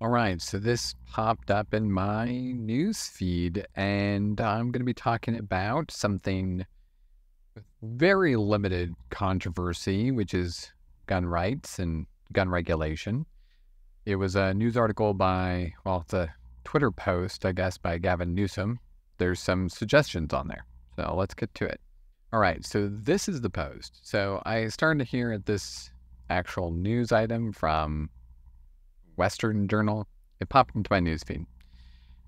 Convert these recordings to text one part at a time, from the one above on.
All right, so this popped up in my news feed, and I'm going to be talking about something with very limited controversy, which is gun rights and gun regulation. It was a news article by, well, it's a Twitter post, I guess, by Gavin Newsom. There's some suggestions on there. So let's get to it. All right, so this is the post. So I started to hear this actual news item from Western Journal. It popped into my newsfeed.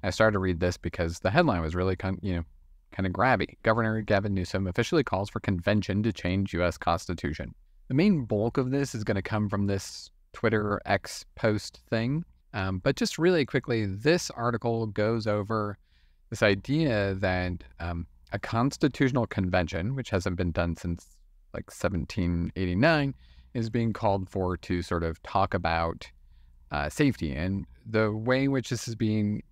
I started to read this because the headline was really kind, you know, kind of grabby. Governor Gavin Newsom officially calls for convention to change U.S. Constitution. The main bulk of this is going to come from this Twitter X post thing. Um, but just really quickly, this article goes over this idea that um, a constitutional convention, which hasn't been done since like 1789, is being called for to sort of talk about uh, safety. And the way in which this is being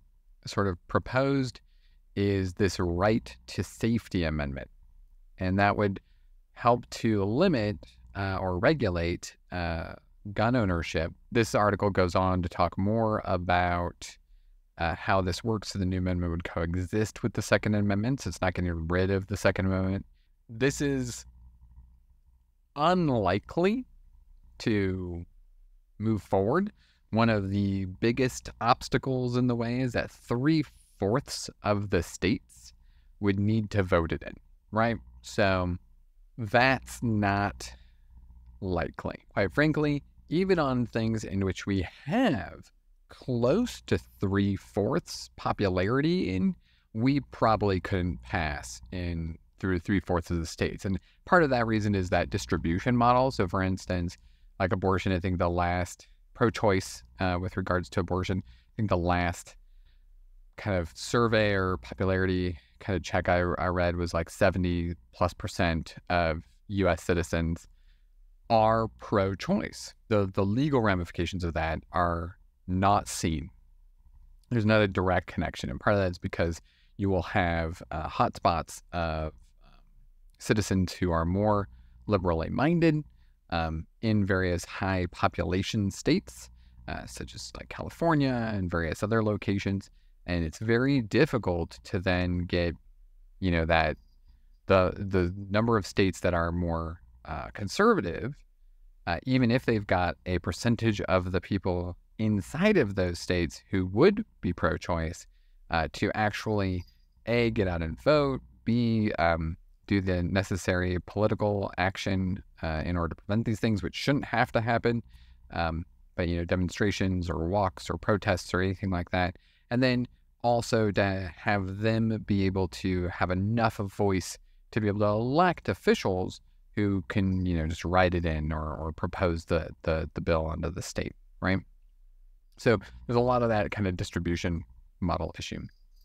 sort of proposed is this right to safety amendment. And that would help to limit uh, or regulate uh, gun ownership. This article goes on to talk more about uh, how this works. So the new amendment would coexist with the Second Amendment. So it's not getting rid of the Second Amendment. This is unlikely to move forward. One of the biggest obstacles in the way is that three fourths of the states would need to vote it in, right? So that's not likely. Quite frankly, even on things in which we have close to three fourths popularity in, we probably couldn't pass in through three fourths of the states. And part of that reason is that distribution model. So, for instance, like abortion, I think the last pro choice uh, with regards to abortion, I think the last kind of survey or popularity kind of check I, I read was like 70 plus percent of US citizens are pro choice. The, the legal ramifications of that are not seen. There's not a direct connection. And part of that is because you will have uh, hotspots of um, citizens who are more liberally minded um, in various high population states, uh, such as like California and various other locations. And it's very difficult to then get, you know, that the the number of states that are more uh, conservative, uh, even if they've got a percentage of the people inside of those states who would be pro-choice, uh, to actually a get out and vote, b um, do the necessary political action uh, in order to prevent these things, which shouldn't have to happen. Um, but you know, demonstrations or walks or protests or anything like that, and then also to have them be able to have enough of voice to be able to elect officials who can, you know, just write it in or, or propose the, the the bill under the state, right? So there's a lot of that kind of distribution model issue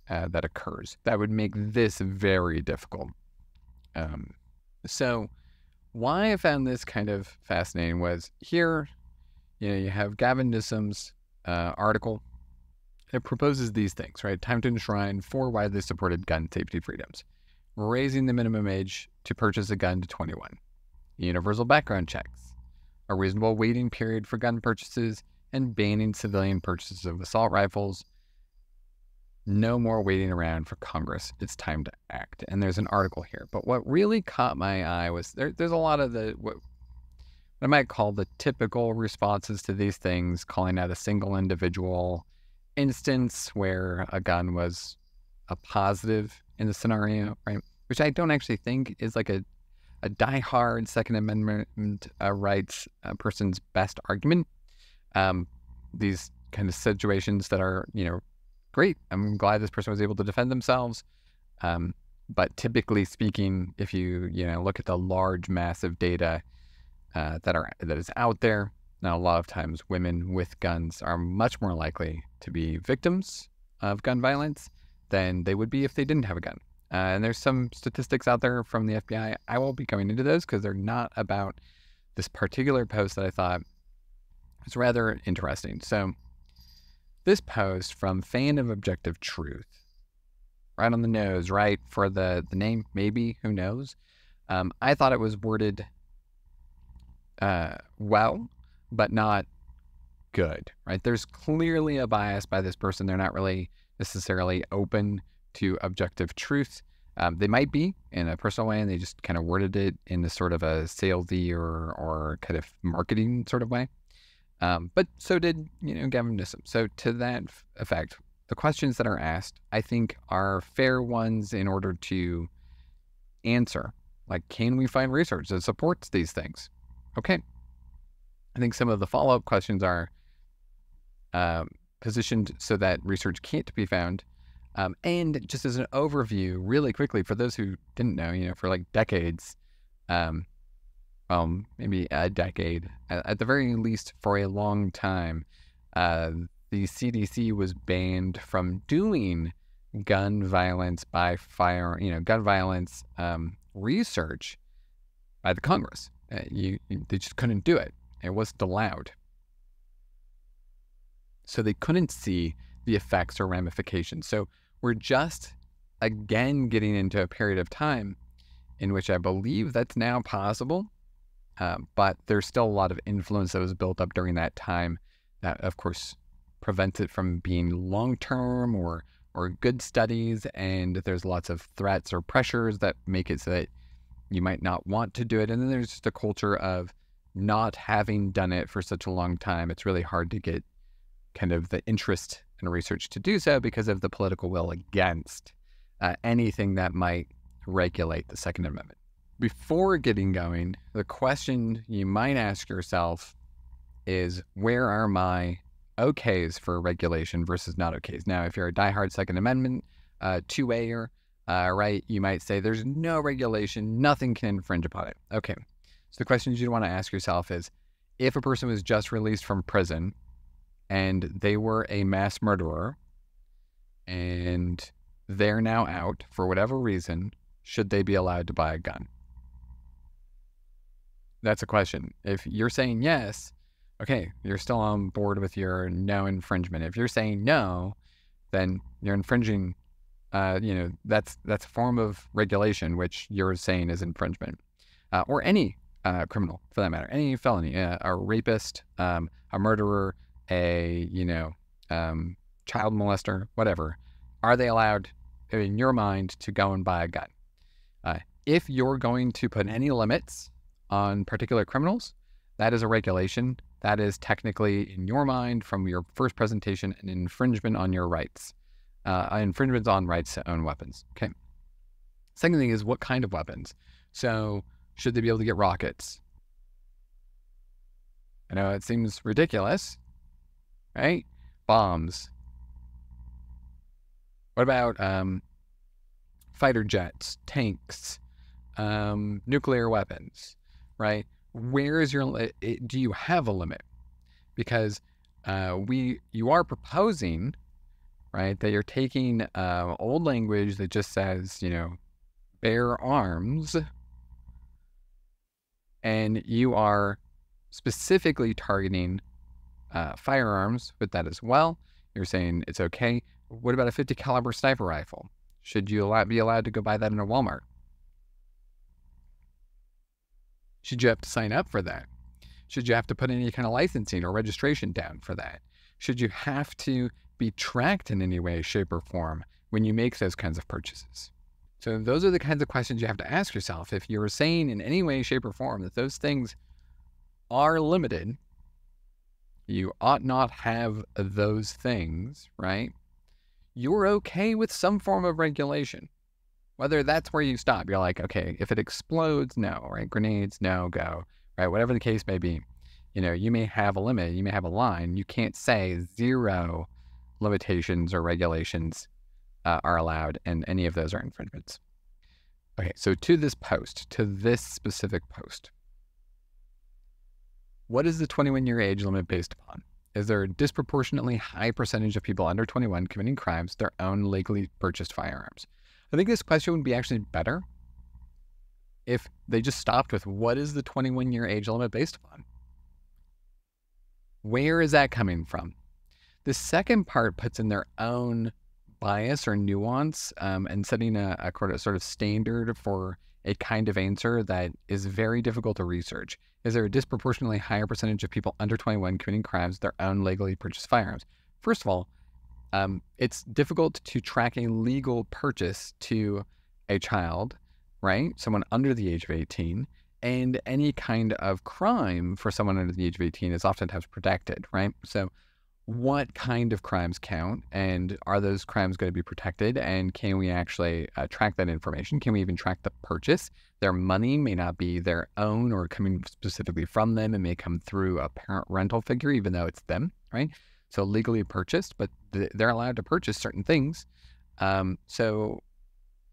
uh, that occurs that would make this very difficult. Um, so why I found this kind of fascinating was here, you know, you have Gavin Newsom's uh, article. It proposes these things, right? Time to enshrine four widely supported gun safety freedoms, raising the minimum age to purchase a gun to 21, universal background checks, a reasonable waiting period for gun purchases, and banning civilian purchases of assault rifles, no more waiting around for Congress. It's time to act. And there's an article here. But what really caught my eye was there, there's a lot of the what I might call the typical responses to these things, calling out a single individual instance where a gun was a positive in the scenario, right? Which I don't actually think is like a a diehard Second Amendment uh, rights uh, person's best argument. Um, these kind of situations that are, you know, great. I'm glad this person was able to defend themselves. Um, but typically speaking, if you you know look at the large mass of data uh, that are that is out there, now a lot of times women with guns are much more likely to be victims of gun violence than they would be if they didn't have a gun. Uh, and there's some statistics out there from the FBI. I won't be going into those because they're not about this particular post that I thought was rather interesting. So this post from fan of objective truth, right on the nose, right for the the name, maybe who knows. Um, I thought it was worded uh, well, but not good, right? There's clearly a bias by this person. They're not really necessarily open to objective truth. Um, they might be in a personal way, and they just kind of worded it in a sort of a salesy or or kind of marketing sort of way. Um, but so did you know Gavin Newsom. So to that effect, the questions that are asked, I think, are fair ones in order to answer. Like, can we find research that supports these things? Okay. I think some of the follow up questions are um, positioned so that research can't be found. Um, and just as an overview, really quickly, for those who didn't know, you know, for like decades, um, um, maybe a decade, at, the very least for a long time, uh, the CDC was banned from doing gun violence by fire, you know, gun violence um, research by the Congress. Uh, you, they just couldn't do it. It wasn't allowed. So they couldn't see the effects or ramifications. So we're just again getting into a period of time in which I believe that's now possible. Uh, but there's still a lot of influence that was built up during that time that, of course, prevents it from being long term or or good studies. And there's lots of threats or pressures that make it so that you might not want to do it. And then there's just a culture of not having done it for such a long time. It's really hard to get kind of the interest in research to do so because of the political will against uh, anything that might regulate the Second Amendment. Before getting going, the question you might ask yourself is where are my okays for regulation versus not okays. Now, if you're a diehard Second Amendment uh, 2Aer, uh, right, you might say there's no regulation, nothing can infringe upon it. Okay. So the questions you'd want to ask yourself is if a person was just released from prison and they were a mass murderer and they're now out for whatever reason, should they be allowed to buy a gun? That's a question. If you're saying yes, okay, you're still on board with your no infringement. If you're saying no, then you're infringing. Uh, you know, that's that's a form of regulation which you're saying is infringement, uh, or any uh, criminal for that matter, any felony, uh, a rapist, um, a murderer, a you know, um, child molester, whatever. Are they allowed, in your mind, to go and buy a gun? Uh, if you're going to put any limits on particular criminals, that is a regulation that is technically, in your mind, from your first presentation, an infringement on your rights. Uh, infringements on rights to own weapons. Okay. Second thing is what kind of weapons. So, should they be able to get rockets? I know it seems ridiculous, right? Bombs. What about um, fighter jets, tanks, um, nuclear weapons, right? where is your do you have a limit? Because uh, we you are proposing right that you're taking uh, old language that just says you know bear arms and you are specifically targeting uh, firearms with that as well. You're saying it's okay. What about a 50 caliber sniper rifle? Should you be allowed to go buy that in a Walmart? Should you have to sign up for that? Should you have to put any kind of licensing or registration down for that? Should you have to be tracked in any way, shape, or form when you make those kinds of purchases? So, those are the kinds of questions you have to ask yourself. If you're saying in any way, shape, or form that those things are limited, you ought not have those things, right? You're okay with some form of regulation. Whether that's where you stop, you're like, okay, if it explodes, no, right? Grenades, no, go, right? Whatever the case may be, you know, you may have a limit, you may have a line. You can't say zero limitations or regulations uh, are allowed, and any of those are infringements. Okay, so to this post, to this specific post, what is the 21 year age limit based upon? Is there a disproportionately high percentage of people under 21 committing crimes their own legally purchased firearms? I think this question would be actually better if they just stopped with what is the 21 year age limit based upon? Where is that coming from? The second part puts in their own bias or nuance um, and setting a, a sort of standard for a kind of answer that is very difficult to research. is there a disproportionately higher percentage of people under 21 committing crimes with their own legally purchased firearms? First of all, um, it's difficult to track a legal purchase to a child, right? Someone under the age of 18. And any kind of crime for someone under the age of 18 is oftentimes protected, right? So, what kind of crimes count? And are those crimes going to be protected? And can we actually uh, track that information? Can we even track the purchase? Their money may not be their own or coming specifically from them. It may come through a parent rental figure, even though it's them, right? So, legally purchased, but they're allowed to purchase certain things. Um, so,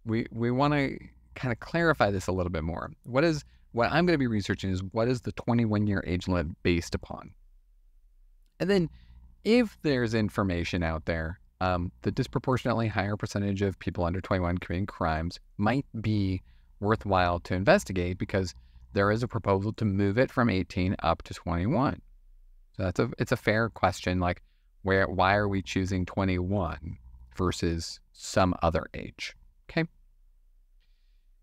we, we want to kind of clarify this a little bit more. What is what I'm going to be researching is what is the 21 year age limit based upon? And then if there's information out there, um, the disproportionately higher percentage of people under 21 committing crimes might be worthwhile to investigate because there is a proposal to move it from 18 up to 21. So that's a it's a fair question. Like, where why are we choosing 21 versus some other age? Okay.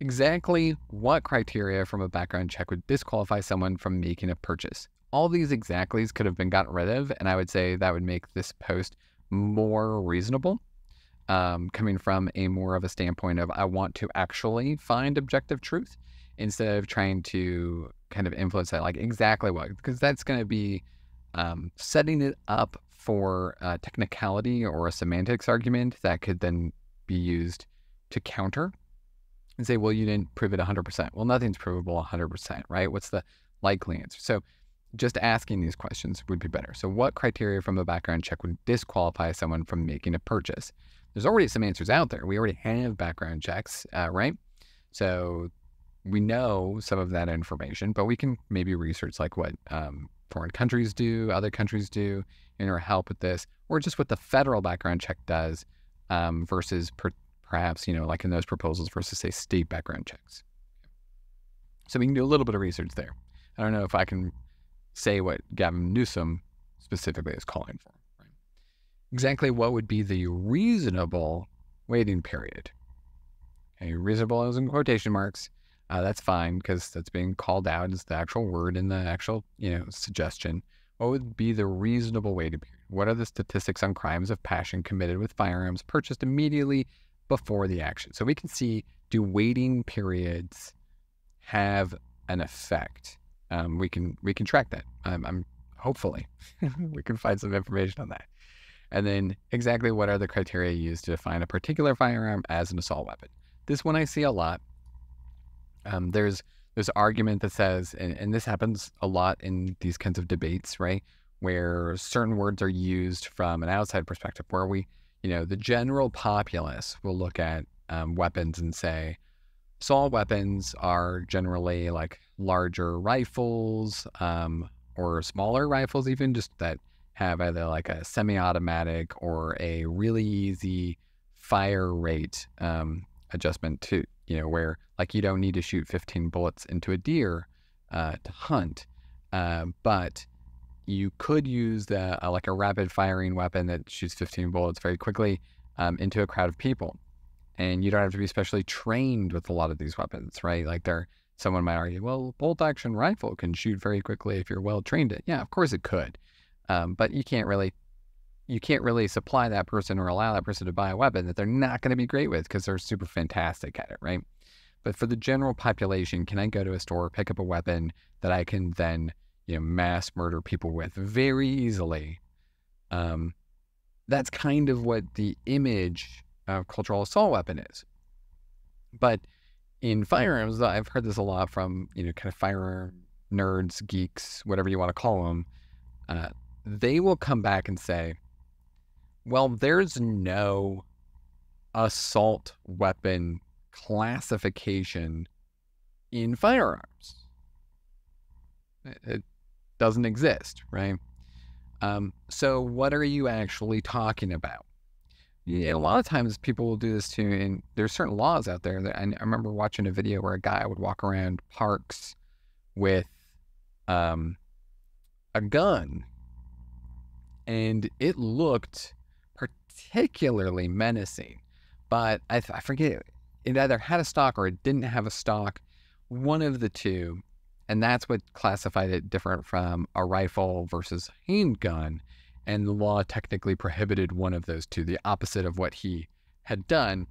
Exactly what criteria from a background check would disqualify someone from making a purchase? All these exactlys could have been gotten rid of, and I would say that would make this post more reasonable, um, coming from a more of a standpoint of I want to actually find objective truth instead of trying to kind of influence that, like exactly what, because that's going to be um, setting it up for a technicality or a semantics argument that could then be used to counter and say, well, you didn't prove it 100%. Well, nothing's provable 100%, right? What's the likely answer? So just asking these questions would be better. So, what criteria from a background check would disqualify someone from making a purchase? There's already some answers out there. We already have background checks, uh, right? So, we know some of that information, but we can maybe research like what um, foreign countries do, other countries do, in order to help with this, or just what the federal background check does um, versus per- perhaps, you know, like in those proposals versus, say, state background checks. So we can do a little bit of research there. I don't know if I can say what Gavin Newsom specifically is calling for. Exactly what would be the reasonable waiting period? Okay, reasonable is in quotation marks. Uh, that's fine because that's being called out as the actual word in the actual, you know, suggestion. What would be the reasonable waiting period? What are the statistics on crimes of passion committed with firearms purchased immediately before the action. So we can see do waiting periods have an effect? Um, we can we can track that. I'm hopefully we can find some information on that. And then exactly what are the criteria used to define a particular firearm as an assault weapon? This one I see a lot. Um, there's there's argument that says, and, and this happens a lot in these kinds of debates, right? Where certain words are used from an outside perspective, where we you know, the general populace will look at um, weapons and say, assault weapons are generally like larger rifles um, or smaller rifles, even just that have either like a semi automatic or a really easy fire rate um, adjustment to, you know, where like you don't need to shoot 15 bullets into a deer uh, to hunt. Uh, but you could use the, uh, like a rapid firing weapon that shoots 15 bullets very quickly um, into a crowd of people. And you don't have to be specially trained with a lot of these weapons, right? Like there, someone might argue, well, bolt action rifle can shoot very quickly if you're well trained. It, yeah, of course it could, um, but you can't really, you can't really supply that person or allow that person to buy a weapon that they're not going to be great with because they're super fantastic at it, right? But for the general population, can I go to a store, pick up a weapon that I can then you know, mass murder people with very easily. Um, that's kind of what the image of cultural assault weapon is. But in firearms, I've heard this a lot from, you know, kind of firearm nerds, geeks, whatever you want to call them. Uh, they will come back and say, well, there's no assault weapon classification in firearms. It, doesn't exist, right? Um, so what are you actually talking about? Yeah, a lot of times people will do this too, and there's certain laws out there that I, I remember watching a video where a guy would walk around parks with um, a gun, and it looked particularly menacing. But I, I forget it either had a stock or it didn't have a stock, one of the two. And that's what classified it different from a rifle versus handgun. And the law technically prohibited one of those two, the opposite of what he had done.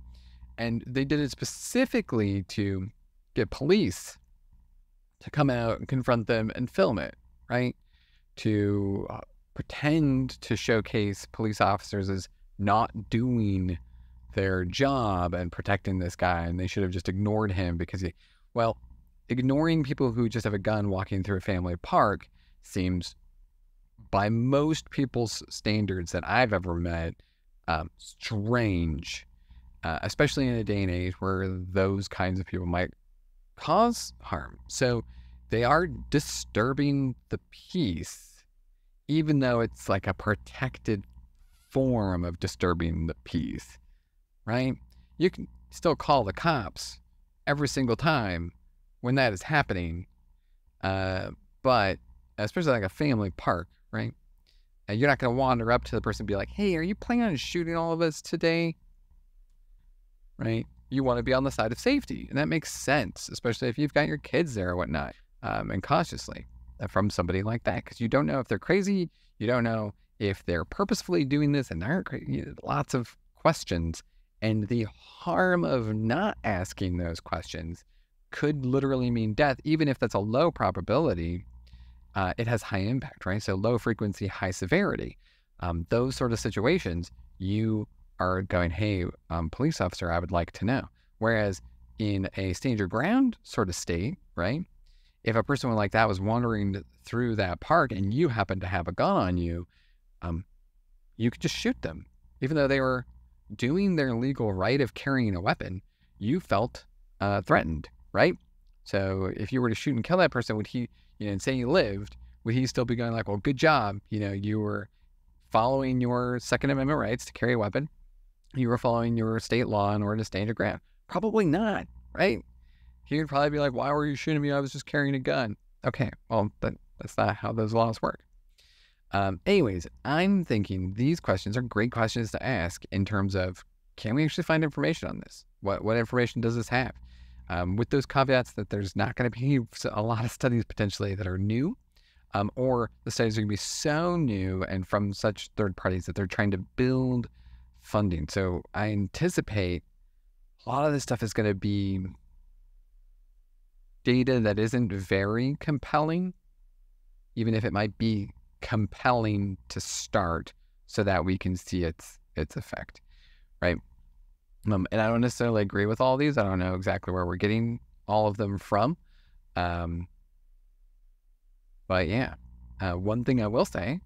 And they did it specifically to get police to come out and confront them and film it, right? To uh, pretend to showcase police officers as not doing their job and protecting this guy. And they should have just ignored him because he, well, ignoring people who just have a gun walking through a family park seems, by most people's standards that I've ever met, um, strange, uh, especially in a day and age where those kinds of people might cause harm. So they are disturbing the peace, even though it's like a protected form of disturbing the peace, right? You can still call the cops every single time when that is happening. Uh, but especially like a family park, right? And you're not going to wander up to the person and be like, hey, are you planning on shooting all of us today? Right? You want to be on the side of safety. And that makes sense, especially if you've got your kids there or whatnot, um, and cautiously uh, from somebody like that, because you don't know if they're crazy. You don't know if they're purposefully doing this and aren't crazy. Lots of questions. And the harm of not asking those questions could literally mean death, even if that's a low probability. Uh, it has high impact, right? So low frequency, high severity. Um, those sort of situations, you are going, hey, um, police officer, I would like to know. Whereas in a stand your ground sort of state, right? If a person like that was wandering through that park and you happen to have a gun on you, um, you could just shoot them. Even though they were doing their legal right of carrying a weapon, you felt uh, threatened right? So if you were to shoot and kill that person, would he, you know, and say he lived, would he still be going like, well, good job, you know, you were following your Second Amendment rights to carry a weapon, you were following your state law in order to stand your ground? Probably not, right? He would probably be like, why were you shooting me? I was just carrying a gun. Okay, well, that, that's not how those laws work. Um, anyways, I'm thinking these questions are great questions to ask in terms of can we actually find information on this? What what information does this have? um, with those caveats that there's not going to be a lot of studies potentially that are new, um, or the studies are going to be so new and from such third parties that they're trying to build funding. So I anticipate a lot of this stuff is going to be data that isn't very compelling, even if it might be compelling to start so that we can see its its effect, right? Um, and I don't necessarily agree with all these. I don't know exactly where we're getting all of them from. Um, but yeah, uh, one thing I will say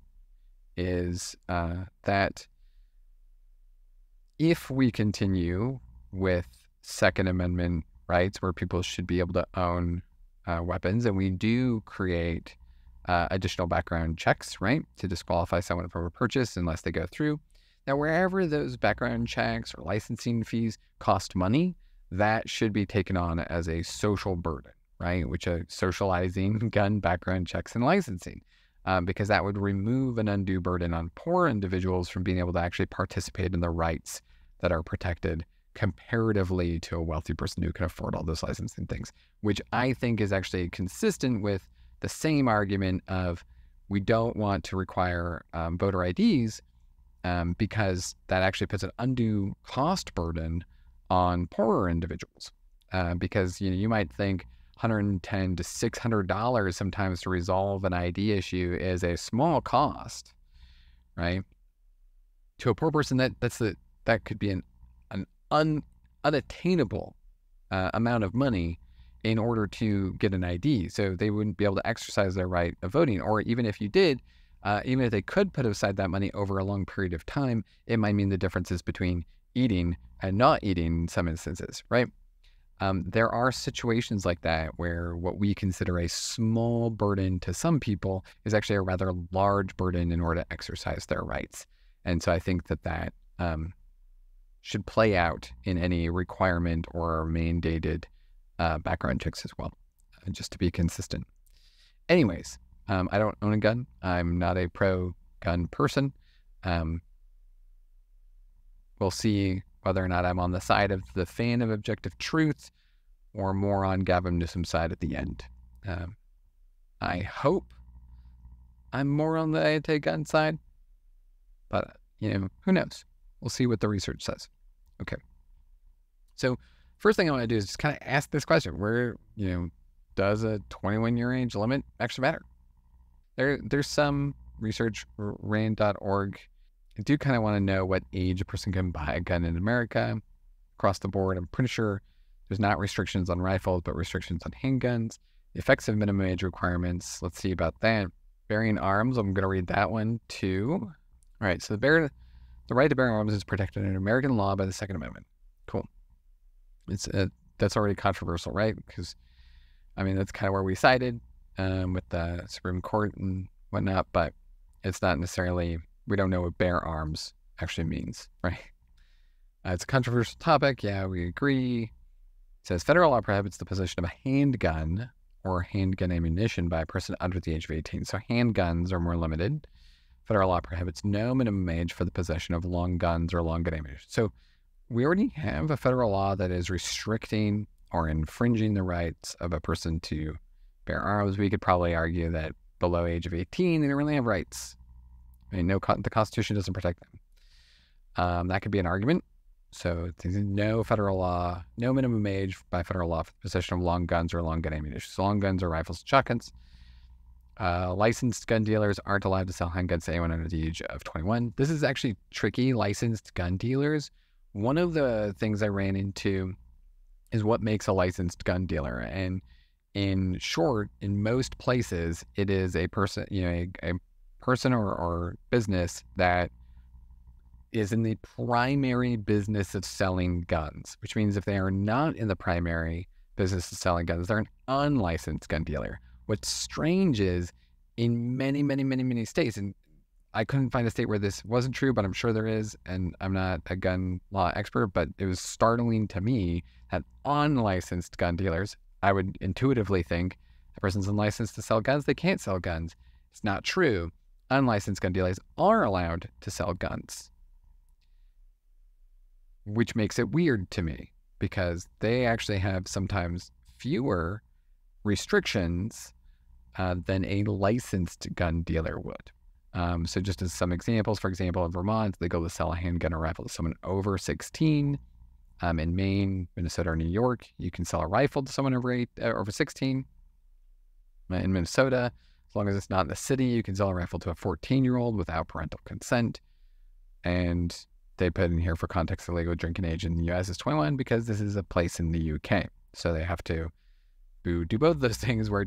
is uh, that if we continue with Second Amendment rights, where people should be able to own uh, weapons, and we do create uh, additional background checks, right, to disqualify someone from a purchase unless they go through, now, wherever those background checks or licensing fees cost money, that should be taken on as a social burden, right? Which are socializing gun background checks and licensing, um, because that would remove an undue burden on poor individuals from being able to actually participate in the rights that are protected comparatively to a wealthy person who can afford all those licensing things, which I think is actually consistent with the same argument of we don't want to require um, voter IDs um, because that actually puts an undue cost burden on poorer individuals. Uh, because you know you might think 110 to 600 dollars sometimes to resolve an ID issue is a small cost, right? To a poor person, that that's the that could be an an un, unattainable uh, amount of money in order to get an ID. So they wouldn't be able to exercise their right of voting, or even if you did, uh, even if they could put aside that money over a long period of time, it might mean the differences between eating and not eating in some instances, right? Um, there are situations like that where what we consider a small burden to some people is actually a rather large burden in order to exercise their rights. And so I think that that um, should play out in any requirement or mandated uh, background checks as well, uh, just to be consistent. Anyways, um, I don't own a gun. I'm not a pro gun person. Um, we'll see whether or not I'm on the side of the fan of objective truth or more on Gavin Newsom's side at the end. Um, I hope I'm more on the anti-gun side, but you know, who knows? We'll see what the research says. Okay. So first thing I want to do is just kind of ask this question: Where you know does a 21 year age limit actually matter? There, there's some research, RAND.org. I do kind of want to know what age a person can buy a gun in America across the board. I'm pretty sure there's not restrictions on rifles, but restrictions on handguns. The effects of minimum age requirements. Let's see about that. Bearing arms. I'm going to read that one too. All right. So the bear, the right to bear arms is protected in American law by the Second Amendment. It's uh, that's already controversial, right? Because I mean that's kind of where we sided um, with the Supreme Court and whatnot, but it's not necessarily. We don't know what bear arms actually means, right? Uh, it's a controversial topic. Yeah, we agree. It says federal law prohibits the possession of a handgun or handgun ammunition by a person under the age of 18. So handguns are more limited. Federal law prohibits no minimum age for the possession of long guns or long gun ammunition. So we already have a federal law that is restricting or infringing the rights of a person to bear arms. We could probably argue that below age of 18, they don't really have rights. I mean, no, the Constitution doesn't protect them. Um, that could be an argument. So no federal law, no minimum age by federal law for the possession of long guns or long gun ammunition. So long guns or rifles and shotguns. Uh, licensed gun dealers aren't allowed to sell handguns to anyone under the age of 21. This is actually tricky. Licensed gun dealers. One of the things I ran into is what makes a licensed gun dealer. And in short, in most places, it is a person, you know, a, a person or, or business that is in the primary business of selling guns, which means if they are not in the primary business of selling guns, they're an unlicensed gun dealer. What's strange is in many, many, many, many states, and I couldn't find a state where this wasn't true, but I'm sure there is, and I'm not a gun law expert, but it was startling to me that unlicensed gun dealers, I would intuitively think a person's unlicensed to sell guns, they can't sell guns. It's not true. Unlicensed gun dealers are allowed to sell guns which makes it weird to me because they actually have sometimes fewer restrictions uh, than a licensed gun dealer would. Um, so, just as some examples, for example, in Vermont, they go to sell a handgun or rifle to someone over 16. Um, in Maine, Minnesota, or New York, you can sell a rifle to someone over eight, uh, over 16. In Minnesota, as long as it's not in the city, you can sell a rifle to a 14 year old without parental consent. And they put in here for context the legal drinking age in the US is 21 because this is a place in the UK. So they have to do, both those things where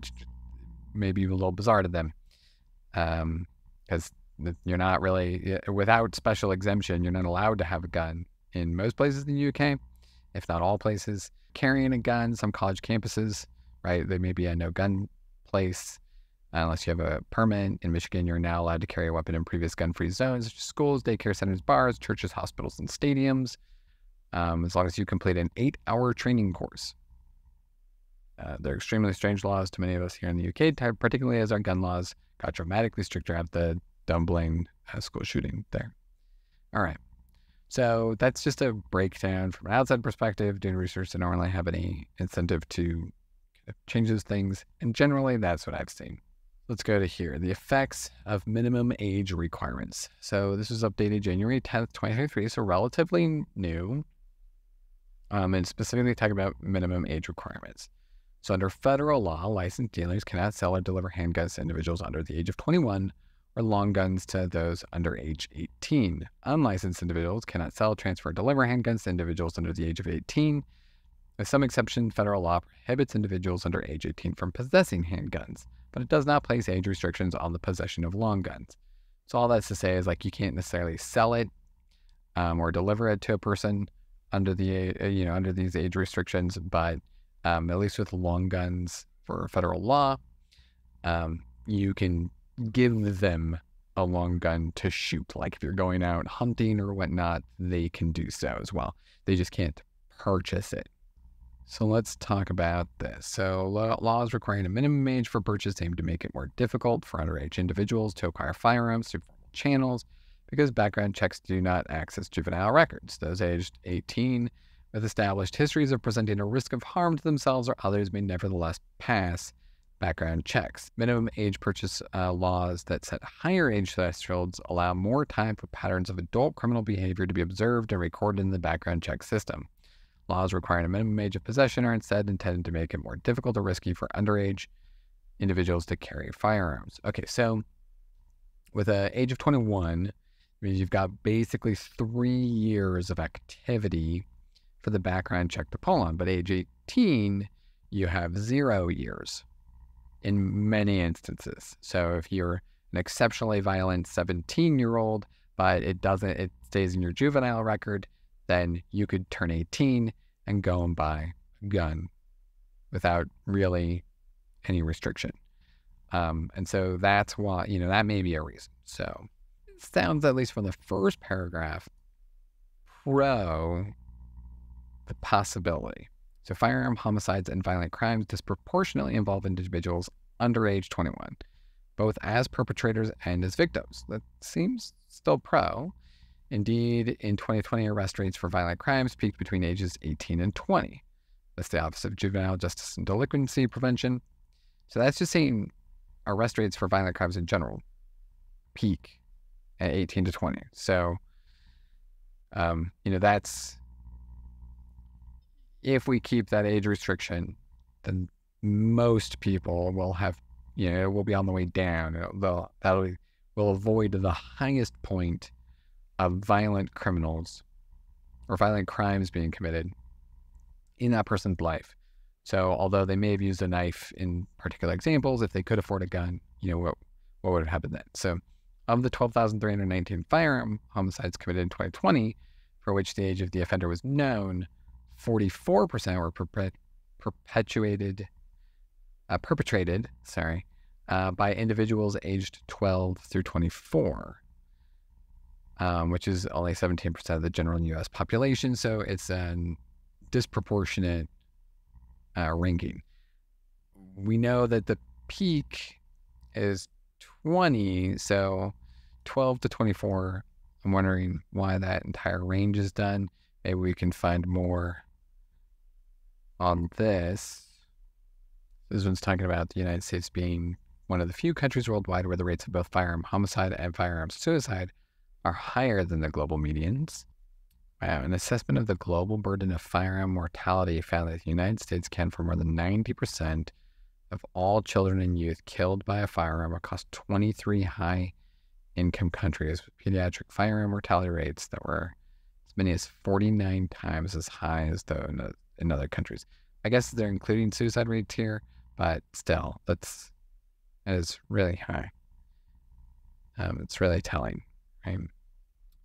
may be a little bizarre to them. Because you're not really, without special exemption, you're not allowed to have a gun in most places in the UK, if not all places. Carrying a gun, some college campuses, right? They may be a no gun place unless you have a permit. In Michigan, you're now allowed to carry a weapon in previous gun free zones, such as schools, daycare centers, bars, churches, hospitals, and stadiums, um, as long as you complete an eight hour training course. Uh, they're extremely strange laws to many of us here in the UK, particularly as our gun laws got dramatically stricter after the Dunblane uh, school shooting there. All right. So that's just a breakdown from an outside perspective. Doing research to normally have any incentive to change those things. And generally, that's what I've seen. Let's go to here. The effects of minimum age requirements. So this was updated January 10th, 2023, so relatively new. Um, and specifically talking about minimum age requirements. So under federal law, licensed dealers cannot sell or deliver handguns to individuals under the age of 21 or long guns to those under age 18. Unlicensed individuals cannot sell, transfer, or deliver handguns to individuals under the age of 18. With some exception, federal law prohibits individuals under age 18 from possessing handguns but it does not place age restrictions on the possession of long guns. So all that's to say is like you can't necessarily sell it um, or deliver it to a person under the uh, you know under these age restrictions, but um, at least with long guns for federal law, um, you can give them a long gun to shoot. Like if you're going out hunting or whatnot, they can do so as well. They just can't purchase it. So let's talk about this. So laws requiring a minimum age for purchase aim to make it more difficult for underage individuals to acquire firearms through channels because background checks do not access juvenile records. Those aged 18 with established histories of presenting a risk of harm to themselves or others may nevertheless pass background checks. Minimum age purchase uh, laws that set higher age thresholds allow more time for patterns of adult criminal behavior to be observed and recorded in the background check system. Laws requiring a minimum age of possession are instead intended to make it more difficult or risky for underage individuals to carry firearms. Okay, so with an age of 21, means you've got basically three years of activity for the background check to pull on. But age 18, you have zero years in many instances. So if you're an exceptionally violent 17 year old, but it doesn't, it stays in your juvenile record, then you could turn 18 and go and buy a gun without really any restriction. Um, and so that's why, you know, that may be a reason. So it sounds, at least from the first paragraph, pro the possibility. So firearm homicides and violent crimes disproportionately involve individuals under age 21, both as perpetrators and as victims. That seems still pro. Indeed, in 2020, arrest rates for violent crimes peaked between ages 18 and 20. That's the Office of Juvenile Justice and Delinquency Prevention. So that's just saying arrest rates for violent crimes in general peak at 18 to 20. So, um, you know, that's if we keep that age restriction, then most people will have, you know, will be on the way down. They'll, that'll will avoid the highest point of violent criminals or violent crimes being committed in that person's life. So, although they may have used a knife in particular examples, if they could afford a gun, you know what what would have happened then? So, of the 12,319 firearm homicides committed in 2020, for which the age of the offender was known, 44% were perpet- perpetuated, uh, perpetrated, sorry, uh, by individuals aged 12 through 24, um, which is only 17% of the general U.S. population. So it's a disproportionate uh, ranking. We know that the peak is 20, so 12 to 24. I'm wondering why that entire range is done. Maybe we can find more on this. This one's talking about the United States being one of the few countries worldwide where the rates of both firearm homicide and firearm suicide are higher than the global medians. Wow, an assessment of the global burden of firearm mortality found that the United States can for more than 90% of all children and youth killed by a firearm across 23 high income countries with pediatric firearm mortality rates that were many as 49 times as high as those in other countries. I guess they're including suicide rates here, but still, that's that is really high. Um, it's really telling, right?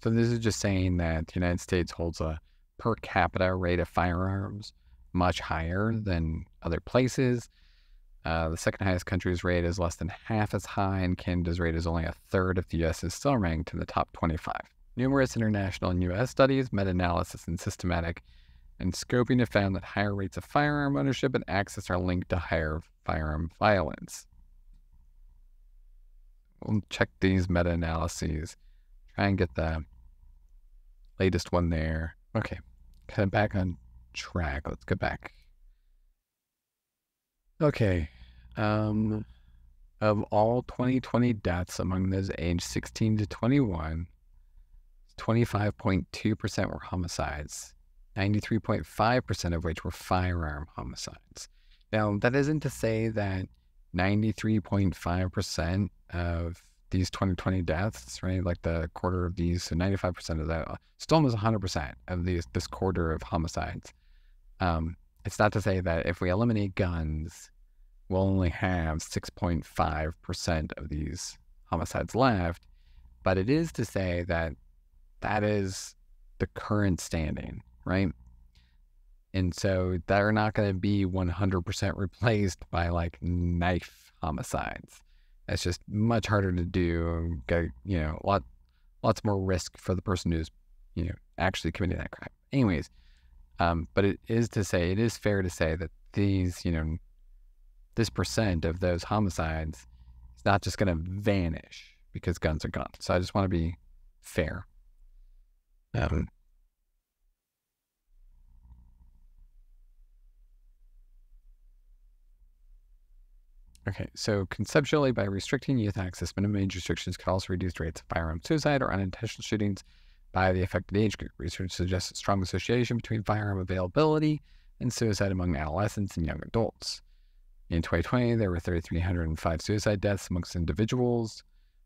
So this is just saying that the United States holds a per capita rate of firearms much higher than other places. Uh, the second highest country's rate is less than half as high, and Canada's rate is only a third if the U.S. is still ranked in the top 25. Numerous international and U.S. studies, meta analysis, and systematic and scoping have found that higher rates of firearm ownership and access are linked to higher firearm violence. We'll check these meta analyses, try and get the latest one there. Okay, kind of back on track. Let's go back. Okay. Um, of all 2020 deaths among those aged 16 to 21, 25.2% were homicides. 93.5% of which were firearm homicides. Now, that isn't to say that 93.5% of these 2020 deaths, right, like the quarter of these, so 95% of that, uh, still almost 100% of these, this quarter of homicides. Um, it's not to say that if we eliminate guns, we'll only have 6.5% of these homicides left, but it is to say that that is the current standing right? And so they're not going to be 100% replaced by like knife homicides. That's just much harder to do. You know, lot, lots more risk for the person who's, you know, actually committing that crime. Anyways, um, but it is to say, it is fair to say that these, you know, this percent of those homicides is not just going to vanish because guns are gone. So I just want to be fair. Um, Okay, so conceptually, by restricting youth access, minimum age restrictions could also reduce rates of firearm suicide or unintentional shootings by the affected age group. Research suggests a strong association between firearm availability and suicide among adolescents and young adults. In 2020, there were 3,305 suicide deaths amongst individuals,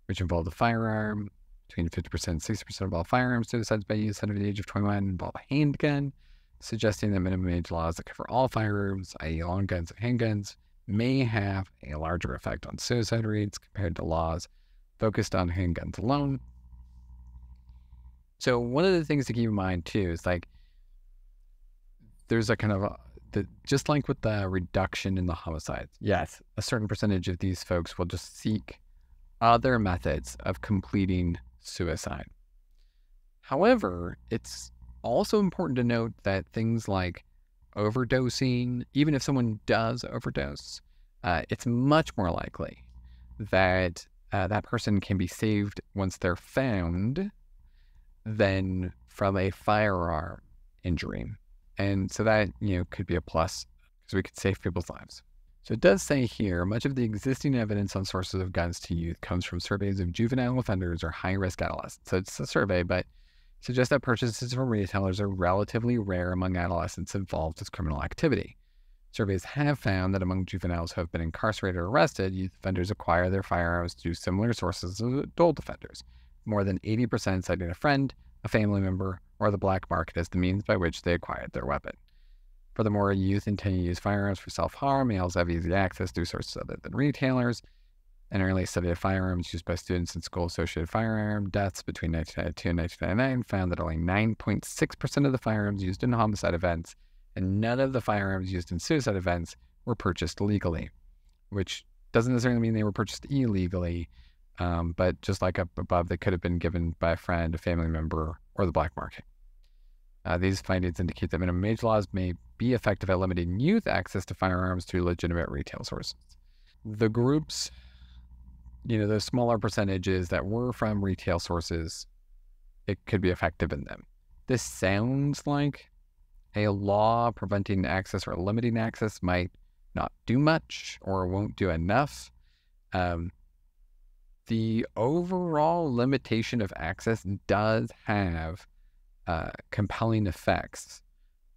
which involved a firearm. Between 50% and 60% of all firearm suicides by youth under the age of 21 involve a handgun, suggesting that minimum age laws that cover all firearms, i.e., long guns and handguns, may have a larger effect on suicide rates compared to laws focused on handguns alone. So one of the things to keep in mind too is like there's a kind of a, the, just like with the reduction in the homicides, yes, a certain percentage of these folks will just seek other methods of completing suicide. However, it's also important to note that things like overdosing, even if someone does overdose, uh, it's much more likely that uh, that person can be saved once they're found than from a firearm injury. And so that, you know, could be a plus because we could save people's lives. So it does say here much of the existing evidence on sources of guns to youth comes from surveys of juvenile offenders or high risk adolescents. So it's a survey, but suggests that purchases from retailers are relatively rare among adolescents involved with criminal activity. Surveys have found that among juveniles who have been incarcerated or arrested, youth offenders acquire their firearms through similar sources as adult offenders, more than 80% citing a friend, a family member, or the black market as the means by which they acquired their weapon. Furthermore, youth intend to use firearms for self harm. Males have easy access through sources other than retailers. An early study of firearms used by students in school associated firearm deaths between 1992 and 1999 found that only 9.6% of the firearms used in homicide events and none of the firearms used in suicide events were purchased legally, which doesn't necessarily mean they were purchased illegally, um, but just like up above, they could have been given by a friend, a family member, or the black market. Uh, these findings indicate that minimum age laws may be effective at limiting youth access to firearms through legitimate retail sources. The groups, you know, those smaller percentages that were from retail sources, it could be effective in them. This sounds like a law preventing access or limiting access might not do much or won't do enough. Um, the overall limitation of access does have uh, compelling effects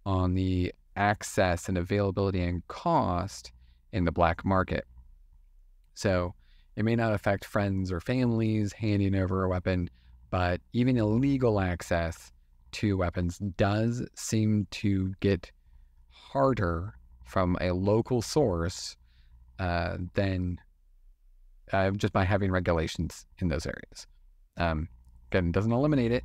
on the access and availability and cost in the black market. So it may not affect friends or families handing over a weapon, but even illegal access to weapons does seem to get harder from a local source uh, than uh, just by having regulations in those areas. Um, again, doesn't eliminate it,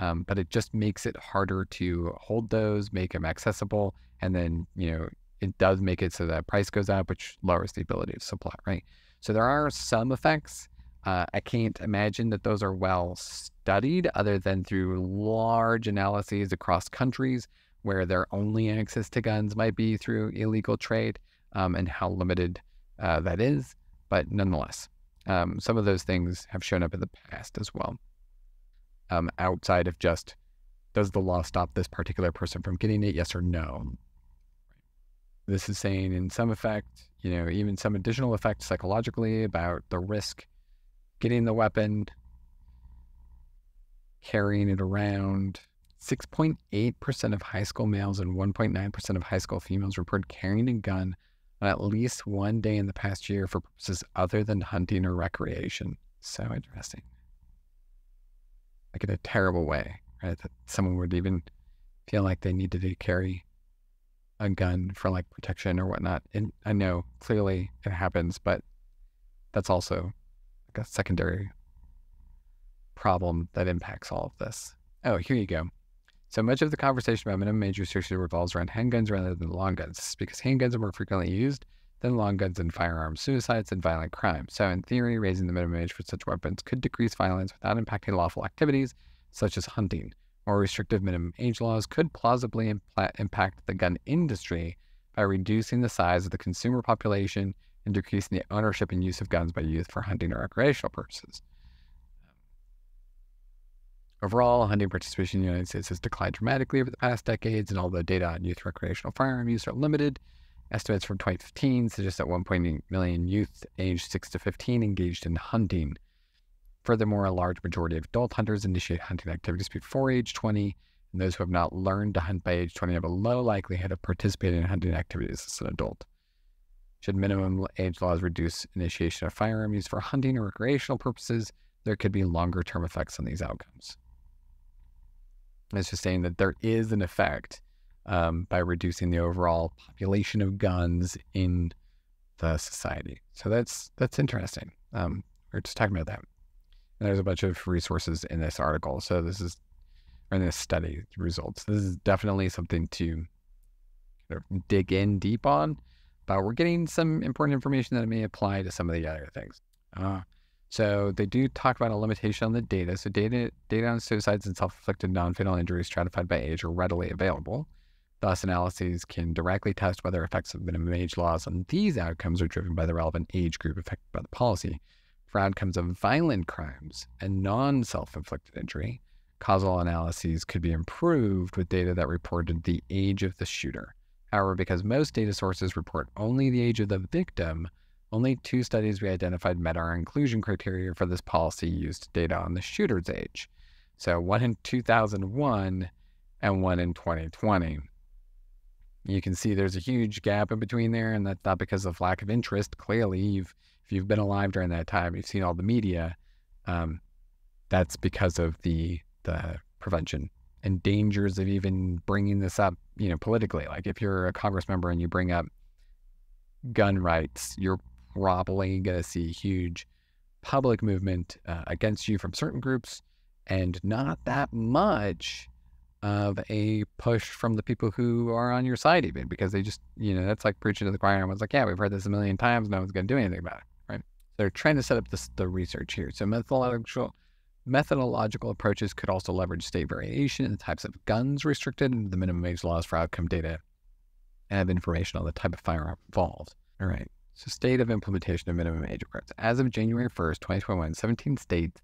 um, but it just makes it harder to hold those, make them accessible, and then you know it does make it so that price goes up, which lowers the ability to supply. Right. So there are some effects. Uh, I can't imagine that those are well studied, other than through large analyses across countries where their only access to guns might be through illegal trade, um, and how limited uh, that is. But nonetheless, um, some of those things have shown up in the past as well um, outside of just does the law stop this particular person from getting it? Yes or no. This is saying, in some effect, you know, even some additional effect psychologically about the risk getting the weapon, carrying it around. 6.8% of high school males and 1.9% of high school females reported carrying a gun on at least one day in the past year for purposes other than hunting or recreation. So interesting like in a terrible way, right? That someone would even feel like they needed to carry a gun for like protection or whatnot. And I know clearly it happens, but that's also like a secondary problem that impacts all of this. Oh, here you go. So much of the conversation about minimum age restriction revolves around handguns rather than long guns, because handguns are more frequently used than long guns and firearms suicides and violent crime. So, in theory, raising the minimum age for such weapons could decrease violence without impacting lawful activities such as hunting. More restrictive minimum age laws could plausibly impl- impact the gun industry by reducing the size of the consumer population and decreasing the ownership and use of guns by youth for hunting or recreational purposes. Overall, hunting participation in the United States has declined dramatically over the past decades, and although data on youth recreational firearm use are limited, Estimates from 2015 suggest that 1.8 million youth aged 6 to 15 engaged in hunting. Furthermore, a large majority of adult hunters initiate hunting activities before age 20, and those who have not learned to hunt by age 20 have a low likelihood of participating in hunting activities as an adult. Should minimum age laws reduce initiation of firearm use for hunting or recreational purposes, there could be longer term effects on these outcomes. It's just saying that there is an effect um, by reducing the overall population of guns in the society. So that's that's interesting. Um, we're just talking about that. And there's a bunch of resources in this article. So this is or in this study results. This is definitely something to kind of dig in deep on. But we're getting some important information that may apply to some of the other things. Uh, so they do talk about a limitation on the data. So data data on suicides and self-inflicted non-fatal injuries stratified by age are readily available. Thus, analyses can directly test whether effects of minimum age laws on these outcomes are driven by the relevant age group affected by the policy. For outcomes of violent crimes and non self inflicted injury, causal analyses could be improved with data that reported the age of the shooter. However, because most data sources report only the age of the victim, only two studies we identified met our inclusion criteria for this policy used data on the shooter's age. So one in 2001 and one in 2020 you can see there's a huge gap in between there, and that's not because of lack of interest. Clearly, you've if you've been alive during that time, you've seen all the media. Um, that's because of the the prevention and dangers of even bringing this up, you know, politically. Like if you're a Congress member and you bring up gun rights, you're probably going to see huge public movement uh, against you from certain groups, and not that much of a push from the people who are on your side, even because they just, you know, that's like preaching to the choir. Everyone's like, yeah, we've heard this a million times. No one's going to do anything about it, right? They're trying to set up this, the research here. So methodological methodological approaches could also leverage state variation in the types of guns restricted and the minimum age laws for outcome data and have information on the type of firearm involved. All right. So state of implementation of minimum age requirements. As of January 1st, 2021, 17 states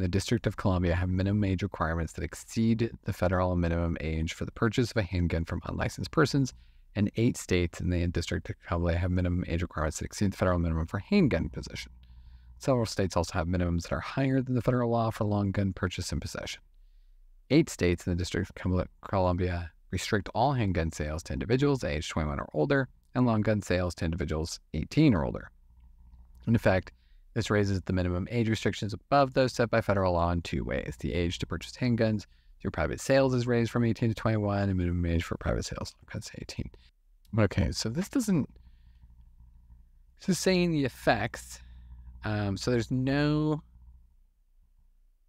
the District of Columbia have minimum age requirements that exceed the federal minimum age for the purchase of a handgun from unlicensed persons, and eight states in the District of Columbia have minimum age requirements that exceed the federal minimum for handgun possession. Several states also have minimums that are higher than the federal law for long gun purchase and possession. Eight states in the District of Columbia restrict all handgun sales to individuals aged 21 or older and long gun sales to individuals 18 or older. In effect, this raises the minimum age restrictions above those set by federal law in two ways. The age to purchase handguns through private sales is raised from 18 to 21, and minimum age for private sales cuts to 18. Okay, so this doesn't. sustain the effects. Um, so there's no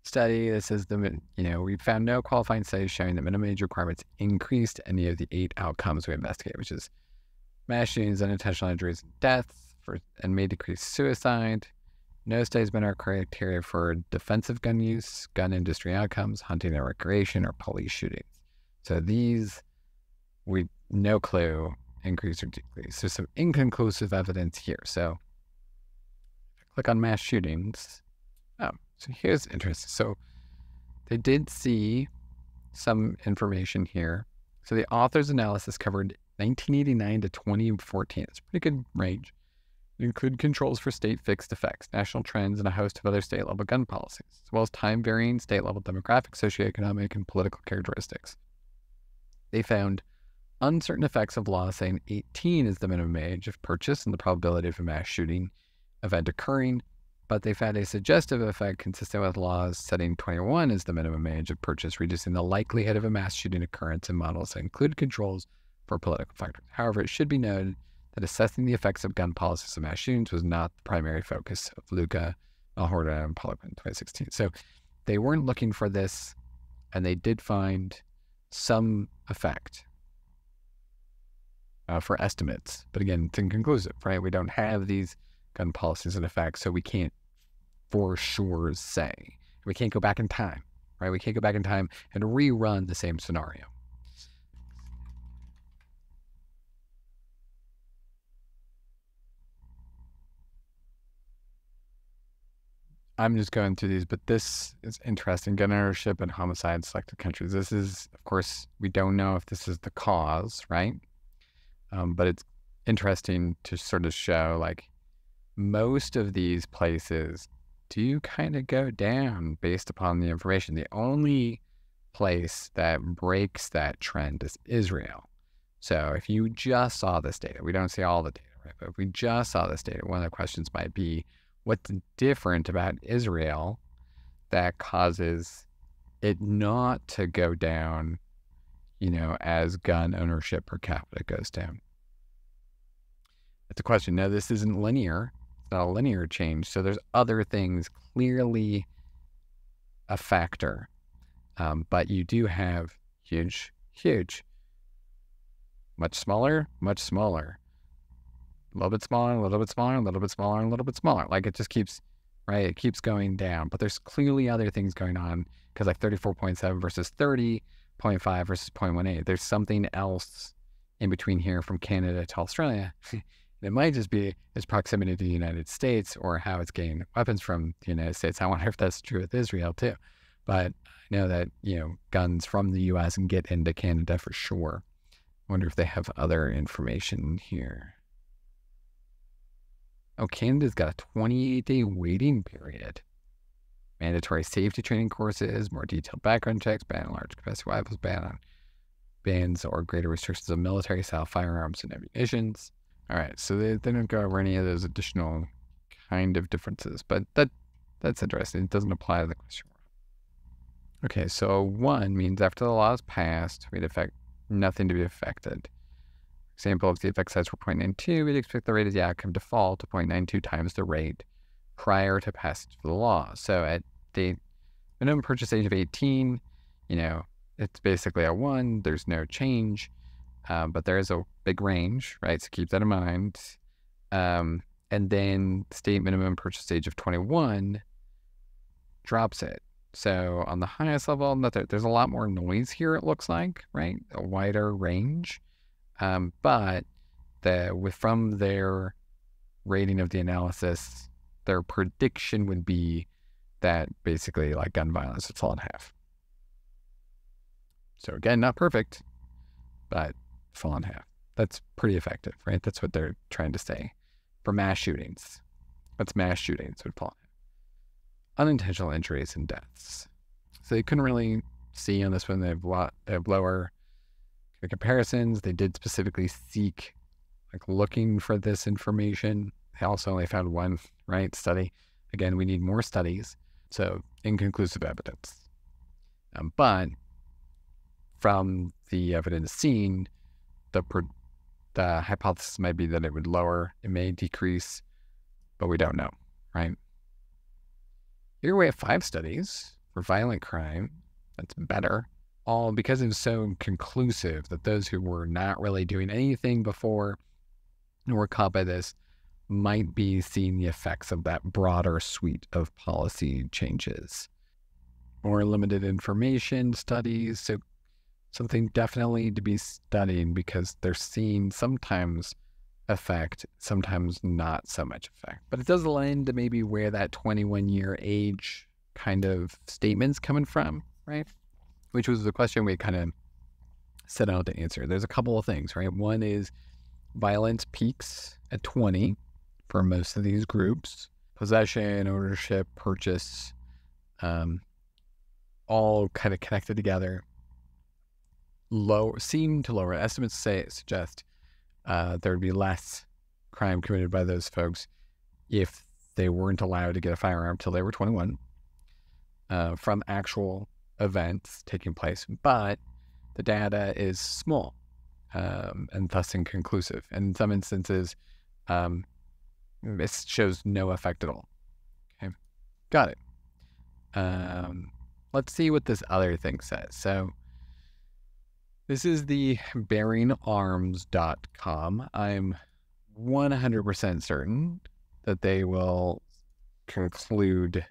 study that says the you know we found no qualifying studies showing that minimum age requirements increased any of the eight outcomes we investigate, which is mass shootings, unintentional injuries, deaths, for, and may decrease suicide, no has been our criteria for defensive gun use, gun industry outcomes, hunting and recreation, or police shootings. So these, we no clue increase or decrease. There's some inconclusive evidence here. So click on mass shootings. Oh, so here's interesting. So they did see some information here. So the author's analysis covered 1989 to 2014. It's a pretty good range include controls for state fixed effects, national trends, and a host of other state level gun policies, as well as time varying state level demographic, socioeconomic, and political characteristics. They found uncertain effects of law saying 18 is the minimum age of purchase and the probability of a mass shooting event occurring, but they found a suggestive effect consistent with laws setting 21 as the minimum age of purchase, reducing the likelihood of a mass shooting occurrence in models that include controls for political factors. However, it should be noted that assessing the effects of gun policies on mass shootings was not the primary focus of Luca, Malhotra, and Pollock in 2016. So they weren't looking for this, and they did find some effect uh, for estimates. But again, it's inconclusive, right? We don't have these gun policies in effect, so we can't for sure say. We can't go back in time, right? We can't go back in time and rerun the same scenario. I'm just going through these, but this is interesting. Gun ownership and homicide in selected countries. This is, of course, we don't know if this is the cause, right? Um, but it's interesting to sort of show like most of these places do kind of go down based upon the information. The only place that breaks that trend is Israel. So if you just saw this data, we don't see all the data, right? But if we just saw this data, one of the questions might be what's different about Israel that causes it not to go down, you know, as gun ownership per capita goes down? That's a question. Now, this isn't linear. It's not a linear change. So there's other things clearly a factor. Um, but you do have huge, huge, much smaller, much smaller, a little bit smaller, a little bit smaller, a little bit smaller, a little bit smaller. Like it just keeps, right? It keeps going down. But there's clearly other things going on because like 34.7 versus 30.5 versus 0.18. There's something else in between here from Canada to Australia. it might just be its proximity to the United States or how it's getting weapons from the United States. I wonder if that's true with Israel too. But I know that, you know, guns from the US and get into Canada for sure. I wonder if they have other information here. Oh, Canada's got a 28 day waiting period. Mandatory safety training courses, more detailed background checks, ban on large capacity rifles, ban on bans or greater restrictions of military style firearms and ammunitions. All right, so they, they don't go over any of those additional kind of differences, but that that's interesting. It doesn't apply to the question. Okay, so one means after the law is passed, we'd expect nothing to be affected. Example, if the effect size were 0.92, we'd expect the rate of the outcome to fall to 0.92 times the rate prior to passage of the law. So at the minimum purchase age of 18, you know, it's basically a one, there's no change, um, but there is a big range, right? So keep that in mind. Um, and then state minimum purchase age of 21 drops it. So on the highest level, there's a lot more noise here, it looks like, right? A wider range. Um, but the with from their rating of the analysis, their prediction would be that basically like gun violence would fall in half. So again, not perfect, but fall in half. That's pretty effective, right? That's what they're trying to say. For mass shootings, that's mass shootings would fall unintentional injuries and deaths. So they couldn't really see on this one. They have, lot, they have lower comparisons. They did specifically seek, like, looking for this information. They also only found one, right, study. Again, we need more studies. So inconclusive evidence. Um, but from the evidence seen, the the hypothesis might be that it would lower, it may decrease, but we don't know, right? Here we have five studies for violent crime. That's better. All because it's so conclusive that those who were not really doing anything before and were caught by this might be seeing the effects of that broader suite of policy changes. More limited information studies. So, something definitely to be studied because they're seeing sometimes effect, sometimes not so much effect. But it does lend to maybe where that 21 year age kind of statement's coming from, right? Which was the question we kind of set out to answer. There's a couple of things, right? One is violence peaks at 20 for most of these groups, possession, ownership, purchase, um, all kind of connected together. Low seem to lower. Estimates say suggest uh, there would be less crime committed by those folks if they weren't allowed to get a firearm till they were 21 uh, from actual events taking place. But the data is small um, and thus inconclusive. And in some instances, um, it shows no effect at all. Okay, got it. Um, let's see what this other thing says. So this is the bearingarms.com. I'm 100% certain that they will conclude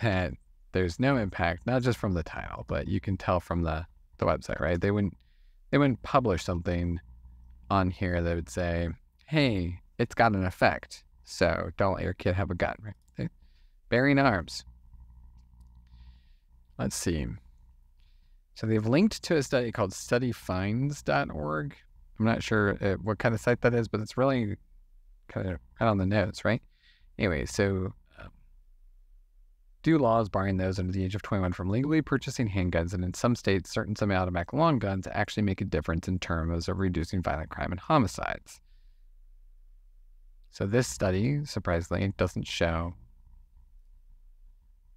that there's no impact, not just from the title, but you can tell from the, the website, right? They wouldn't they wouldn't publish something on here that would say, hey, it's got an effect. So don't let your kid have a gun, right? Bearing arms. Let's see. So they've linked to a study called studyfinds.org. I'm not sure uh, what kind of site that is, but it's really kind of kind of on the nose, right? Anyway, so do laws barring those under the age of 21 from legally purchasing handguns, and in some states, certain semi-automatic long guns actually make a difference in terms of reducing violent crime and homicides. So this study, surprisingly, doesn't show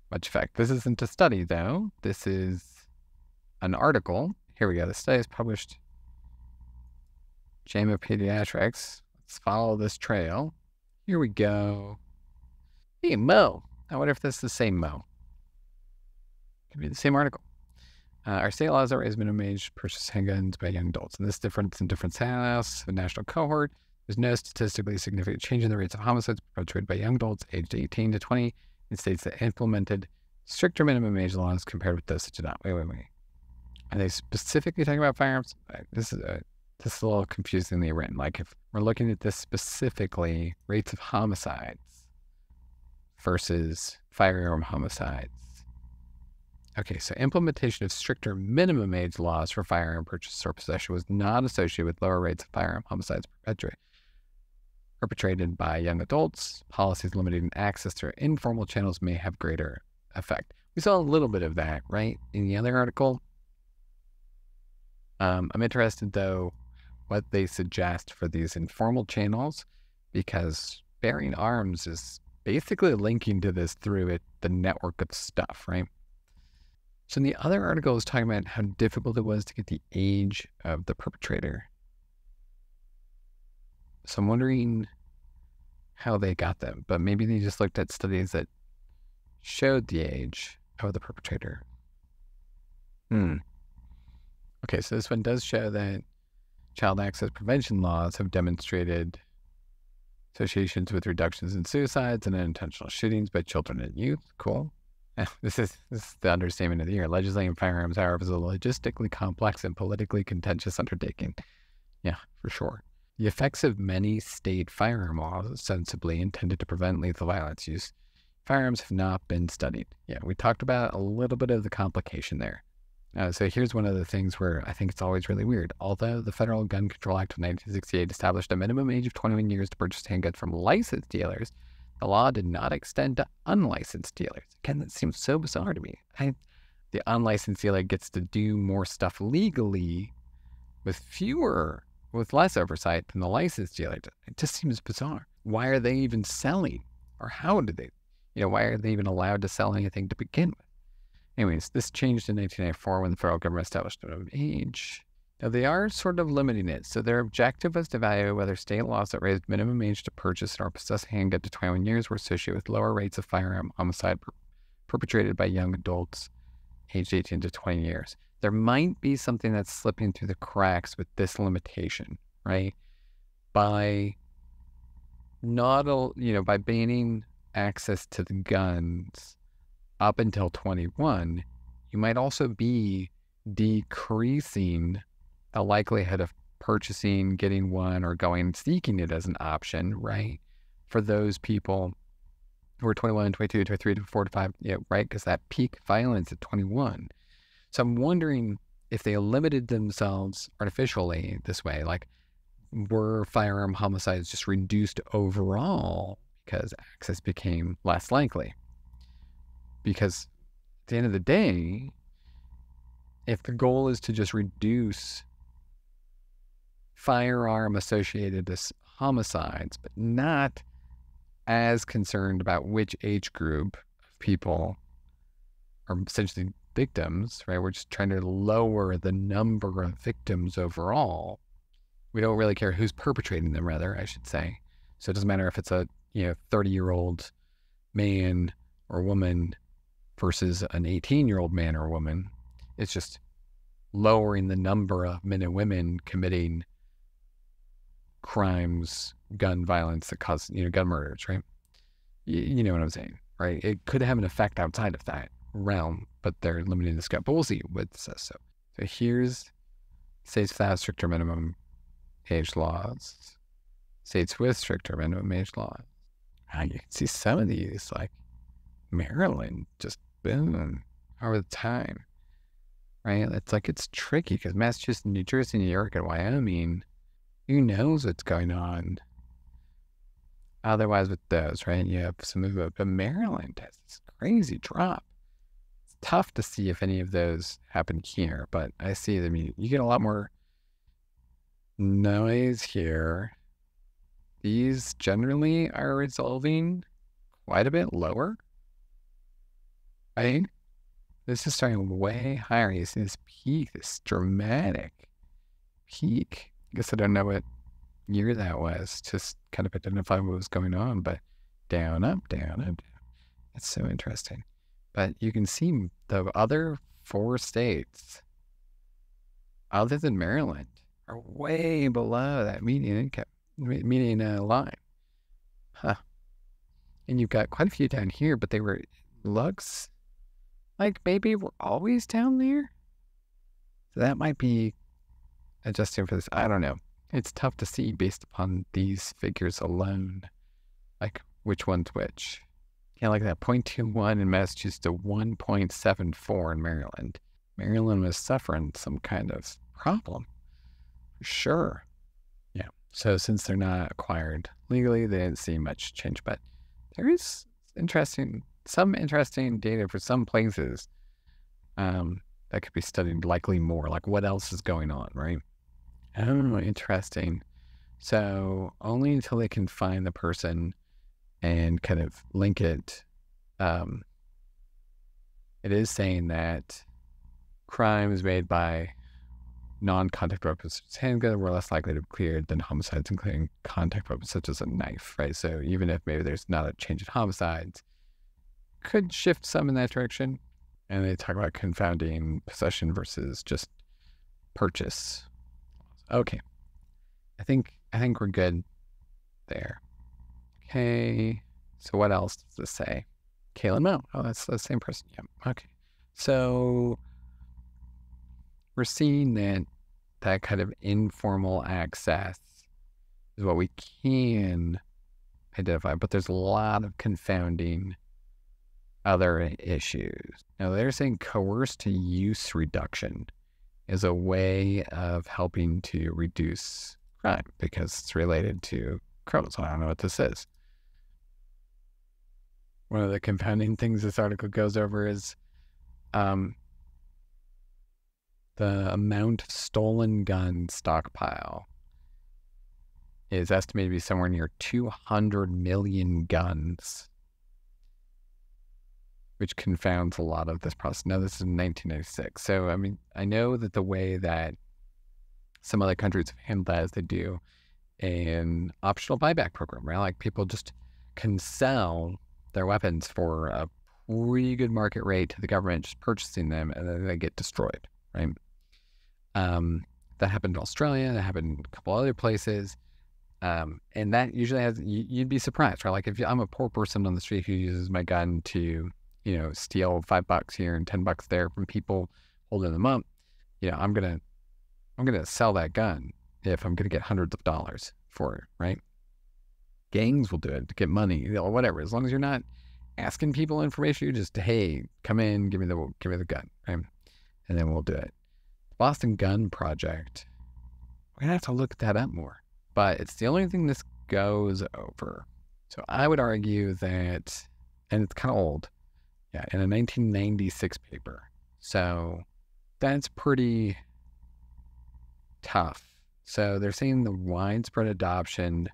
much effect. This isn't a study, though. This is an article. Here we go. The study is published JAMA Pediatrics. Let's follow this trail. Here we go. Hey, Mo. I wonder if this is the same Mo. Could be the same article. Uh, our state laws that raise minimum age purchase handguns by young adults. And this difference in different states, the national cohort, there's no statistically significant change in the rates of homicides perpetrated by young adults aged 18 to 20 in states that implemented stricter minimum age laws compared with those that did not. Wait, wait, wait. Are they specifically talking about firearms? This is a, this is a little confusingly written. Like if we're looking at this specifically, rates of homicides versus firearm homicides. Okay, so implementation of stricter minimum age laws for firearm purchase or possession was not associated with lower rates of firearm homicides perpetrated perpetrated by young adults. Policies limiting access to informal channels may have greater effect. We saw a little bit of that, right, in the other article. Um, I'm interested, though, what they suggest for these informal channels, because bearing arms is basically linking to this through it, the network of stuff, right? So in the other article is talking about how difficult it was to get the age of the perpetrator. So I'm wondering how they got them, but maybe they just looked at studies that showed the age of the perpetrator. Hmm. Okay, so this one does show that child access prevention laws have demonstrated associations with reductions in suicides and unintentional shootings by children and youth. Cool. This is, this is the understatement of the year. Legislating firearms, however, is a logistically complex and politically contentious undertaking. Yeah, for sure. The effects of many state firearm laws ostensibly intended to prevent lethal violence use firearms have not been studied. Yeah, we talked about a little bit of the complication there. Uh, so here's one of the things where I think it's always really weird. Although the Federal Gun Control Act of 1968 established a minimum age of 21 years to purchase handguns from licensed dealers, the law did not extend to unlicensed dealers. Again, that seems so bizarre to me. I, the unlicensed dealer gets to do more stuff legally with fewer with less oversight than the licensed dealer. It just seems bizarre. Why are they even selling? Or how did they? You know, why are they even allowed to sell anything to begin with? Anyways, this changed in 1994 when the federal government established an age. Now, they are sort of limiting it. So, their objective was to evaluate whether state laws that raised minimum age to purchase or possess a handgun to 21 years were associated with lower rates of firearm homicide per- perpetrated by young adults aged 18 to 20 years there might be something that's slipping through the cracks with this limitation, right? By not, a, you know, by banning access to the guns up until 21, you might also be decreasing the likelihood of purchasing, getting one, or going seeking it as an option, right? For those people who are 21, 22, 23, 24 25, yeah, right? Because that peak violence at 21 so I'm wondering if they limited themselves artificially this way, like were firearm homicides just reduced overall because access became less likely? Because at the end of the day, if the goal is to just reduce firearm associated homicides, but not as concerned about which age group of people are essentially victims, right? We're just trying to lower the number of victims overall. We don't really care who's perpetrating them, rather, I should say. So it doesn't matter if it's a you know 30 year old man or woman versus an 18 year old man or woman. It's just lowering the number of men and women committing crimes, gun violence that cause you know gun murders, right? You, you know what I'm saying, right? It could have an effect outside of that realm, but they're limiting the scope. But we'll see what says. So, so here's states without stricter minimum age laws, states with stricter minimum age laws. And you can see some of these, like Maryland, just boom over the time, right? It's like it's tricky because Massachusetts, New Jersey, New York, and Wyoming who knows what's going on? Otherwise, with those, right? You have some of but Maryland has this crazy drop. It's tough to see if any of those happen here, but I see I mean, you get a lot more noise here. These generally are resolving quite a bit lower. Right? This is starting way higher. You see this peak, this dramatic peak. I guess I don't know what year that was, just kind of identify what was going on, but down, up, down, up, down. It's so interesting. But you can see the other four states, other than Maryland, are way below that median income, median uh, line. Huh. And you've got quite a few down here, but they were looks like maybe we're always down there. So that might be adjusting for this. I don't know. It's tough to see based upon these figures alone, like which one's which. Yeah, like that 0.21 in Massachusetts to 1.74 in Maryland. Maryland was suffering some kind of problem, for sure. Yeah. So since they're not acquired legally, they didn't see much change. But there is interesting, some interesting data for some places um, that could be studied likely more. Like what else is going on, right? Oh, interesting. So only until they can find the person and kind of link it, um, it is saying that crimes made by non-contact weapons such as handgun were less likely to be cleared than homicides including contact weapons such as a knife, right? So even if maybe there's not a change in homicides, could shift some in that direction. And they talk about confounding possession versus just purchase, Okay. I think I think we're good there. Okay. So what else does this say? Kaylin Mount. Oh, that's the same person. Yeah. Okay. So we're seeing that that kind of informal access is what we can identify, but there's a lot of confounding other issues. Now they're saying coerced to use reduction is a way of helping to reduce crime because it's related to criminals. I don't know what this is. One of the compounding things this article goes over is um, the amount of stolen gun stockpile is estimated to be somewhere near 200 million guns which confounds a lot of this process. Now, this is 1996. So, I mean, I know that the way that some other countries have handled that is they do an optional buyback program, right? Like people just can sell their weapons for a pretty good market rate to the government, just purchasing them, and then they get destroyed, right? Um, that happened in Australia. That happened in a couple other places. Um, and that usually has, you, would be surprised, right? Like if I'm a poor person on the street who uses my gun to you know, steal five bucks here and 10 bucks there from people holding them up, you know, I'm going to, I'm going to sell that gun if I'm going to get hundreds of dollars for it, right? Gangs will do it to get money, know, whatever. As long as you're not asking people information, you just, hey, come in, give me the, give me the gun, right? And then we'll do it. Boston Gun Project. We're gonna have to look that up more, but it's the only thing this goes over. So I would argue that, and it's kind of old, yeah, in a 1996 paper. So that's pretty tough. So they're saying the widespread adoption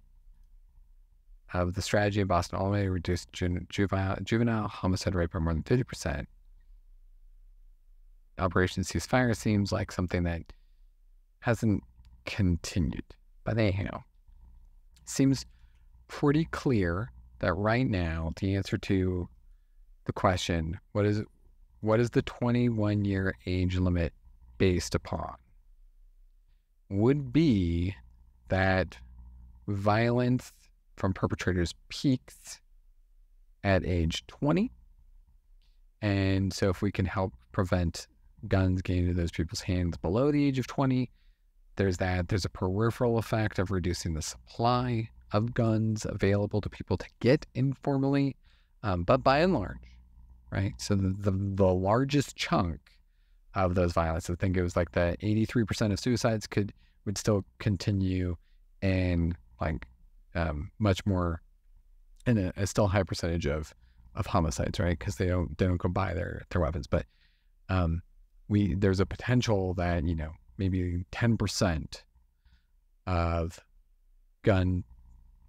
of the strategy in Boston way to ju- juvenile, juvenile homicide rate by more than 50%. Operation Ceasefire seems like something that hasn't continued. But anyhow, seems pretty clear that right now the answer to the question what is what is the 21 year age limit based upon? Would be that violence from perpetrators peaks at age 20 and so if we can help prevent guns getting into those people's hands below the age of 20 there's that. There's a peripheral effect of reducing the supply of guns available to people to get informally. Um, but by and large right? So the, the, the largest chunk of those violence, I think it was like the 83% of suicides could would still continue and like um, much more, and a, a, still high percentage of of homicides, right? Because they don't they don't go buy their their weapons, but um, we there's a potential that you know maybe ten percent of gun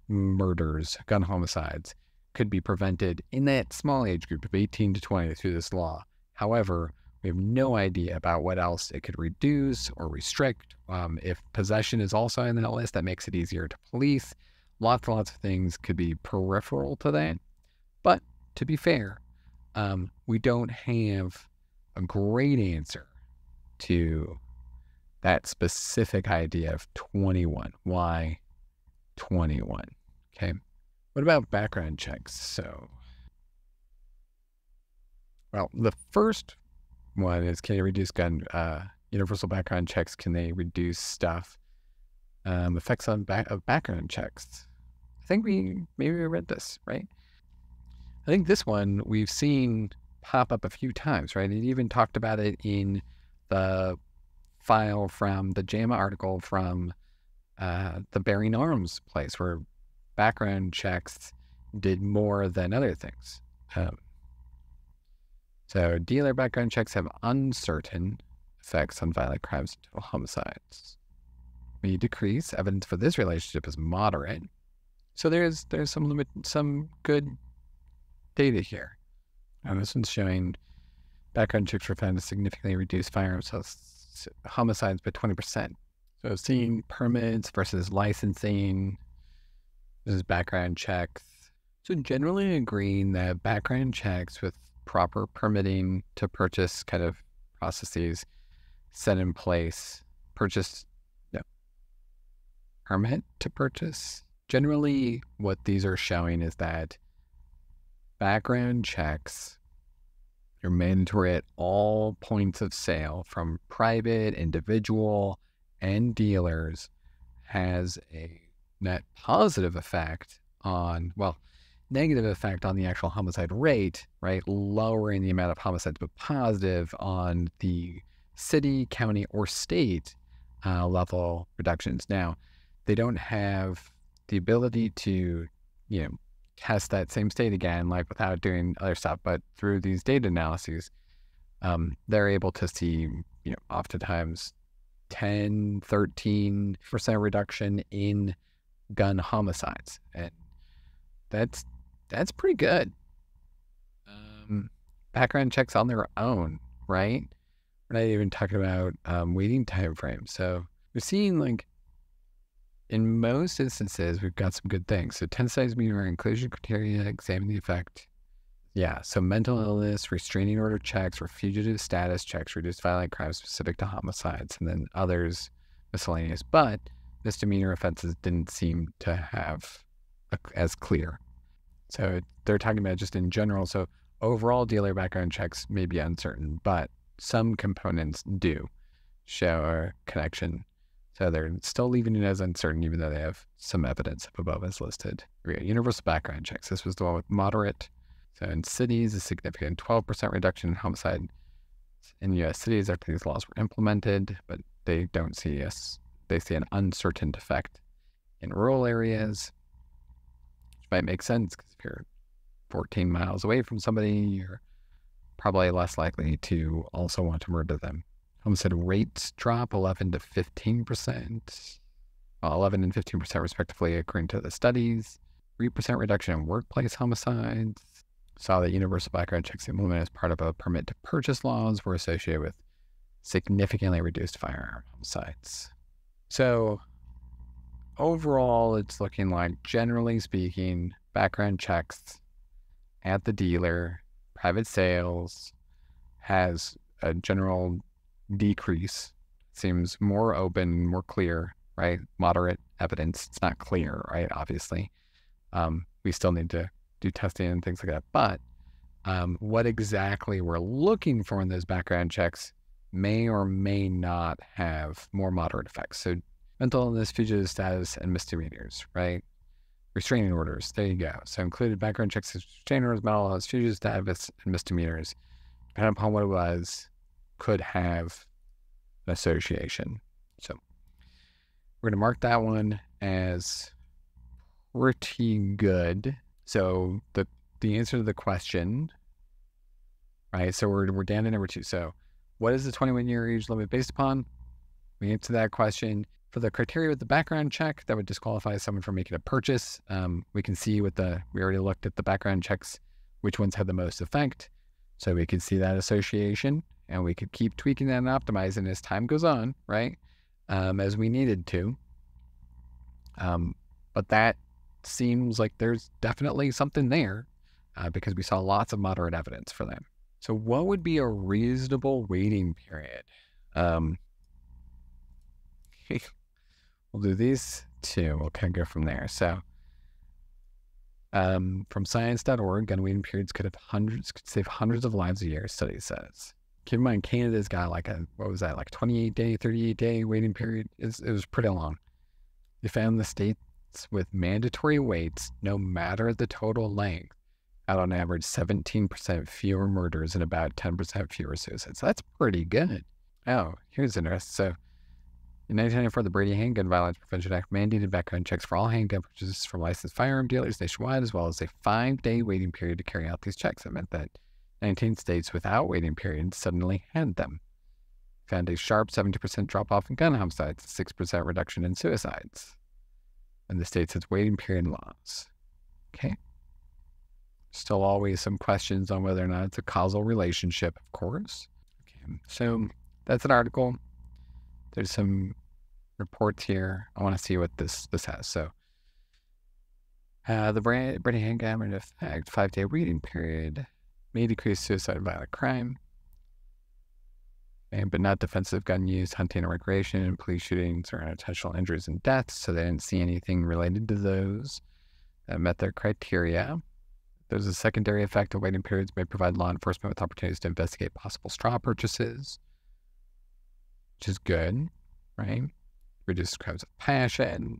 murders, gun homicides could be prevented in that small age group of 18 to 20 through this law. However, we have no idea about what else it could reduce or restrict. Um, if possession is also in that list, that makes it easier to police. Lots and lots of things could be peripheral to that. But to be fair, um, we don't have a great answer to that specific idea of 21. Why 21? Okay. What about background checks? So, well, the first one is can you reduce gun uh, universal background checks? Can they reduce stuff? Um, effects on back of background checks. I think we maybe we read this right. I think this one we've seen pop up a few times, right? It even talked about it in the file from the JAMA article from uh, the Bearing Arms place, where background checks did more than other things. Um, so dealer background checks have uncertain effects on violent crimes and total homicides. We decrease evidence for this relationship is moderate. So there's there's some limit some good data here. And this one's showing background checks were found to significantly reduce firearms homicides by 20%. So seeing permits versus licensing, this is background checks. So generally agreeing that background checks with proper permitting to purchase kind of processes set in place, purchase, no, permit to purchase. Generally, what these are showing is that background checks are mandatory at all points of sale from private, individual, and dealers has a net positive effect on, well, negative effect on the actual homicide rate, right? Lowering the amount of homicides, but positive on the city, county, or state uh, level reductions. Now, they don't have the ability to, you know, test that same state again, like without doing other stuff, but through these data analyses, um, they're able to see, you know, oftentimes 10, 13% reduction in gun homicides. And that's that's pretty good. Um, background checks on their own, right? We're not even talking about um, waiting time frames. So we're seeing like in most instances we've got some good things. So 10 size meeting our inclusion criteria, examine the effect. Yeah, so mental illness, restraining order checks, or fugitive status checks, reduce violent crimes specific to homicides, and then others miscellaneous. But misdemeanor offenses didn't seem to have a, as clear. So they're talking about just in general. So overall dealer background checks may be uncertain, but some components do show a connection. So they're still leaving it as uncertain, even though they have some evidence above as listed. Universal background checks. This was the one with moderate. So in cities, a significant 12% reduction in homicide in U.S. cities after these laws were implemented, but they don't see us. They see an uncertain effect in rural areas, which might make sense because if you're 14 miles away from somebody, you're probably less likely to also want to murder them. Homicide rates drop 11 to 15 percent, 11 and 15 percent respectively, according to the studies. 3% reduction in workplace homicides. Saw that universal background checks implemented as part of a permit to purchase laws were associated with significantly reduced firearm homicides. So overall, it's looking like, generally speaking, background checks at the dealer, private sales has a general decrease. Seems more open, more clear, right? Moderate evidence. It's not clear, right? Obviously. Um, we still need to do testing and things like that. But um, what exactly we're looking for in those background checks may or may not have more moderate effects. So mental illness, fugitive status, and misdemeanors, right? Restraining orders. There you go. So included background checks, restraining orders, mental illness, fugitive status, and misdemeanors. Depending upon what it was, could have an association. So we're going to mark that one as pretty good. So the the answer to the question, right? So we're we're down to number two. So what is the 21 year age limit based upon? We answer that question. For the criteria with the background check, that would disqualify someone from making a purchase. Um, we can see with the we already looked at the background checks, which ones had the most effect. So we could see that association, and we could keep tweaking that and optimizing as time goes on, right? Um, as we needed to. Um, but that seems like there's definitely something there uh, because we saw lots of moderate evidence for that. So, what would be a reasonable waiting period? Um, we'll do these two. We'll kind of go from there. So, um, from science.org, gun waiting periods could have hundreds, could save hundreds of lives a year, study says. Keep in mind, Canada's got like a, what was that, like 28 day, 38 day waiting period? It's, it was pretty long. They found the states with mandatory waits, no matter the total length, had on average 17% fewer murders and about 10% fewer suicides. That's pretty good. Oh, here's interesting. So, in 1994, the Brady Handgun Violence Prevention Act mandated background checks for all handgun purchases from licensed firearm dealers nationwide, as well as a five day waiting period to carry out these checks. That meant that 19 states without waiting periods suddenly had them. Found a sharp 70% drop off in gun homicides, 6% reduction in suicides. And the states has waiting period laws. Okay. Still always some questions on whether or not it's a causal relationship, of course. Okay. So that's an article. There's some reports here. I want to see what this this has. So uh, the Brady Handgun effect five day waiting period may decrease suicide and violent crime, and, but not defensive gun use, hunting or recreation, police shootings or unintentional injuries and deaths. So they didn't see anything related to those that met their criteria. There's a secondary effect of waiting periods may provide law enforcement with opportunities to investigate possible straw purchases, which is good, right? Reduce crimes of passion.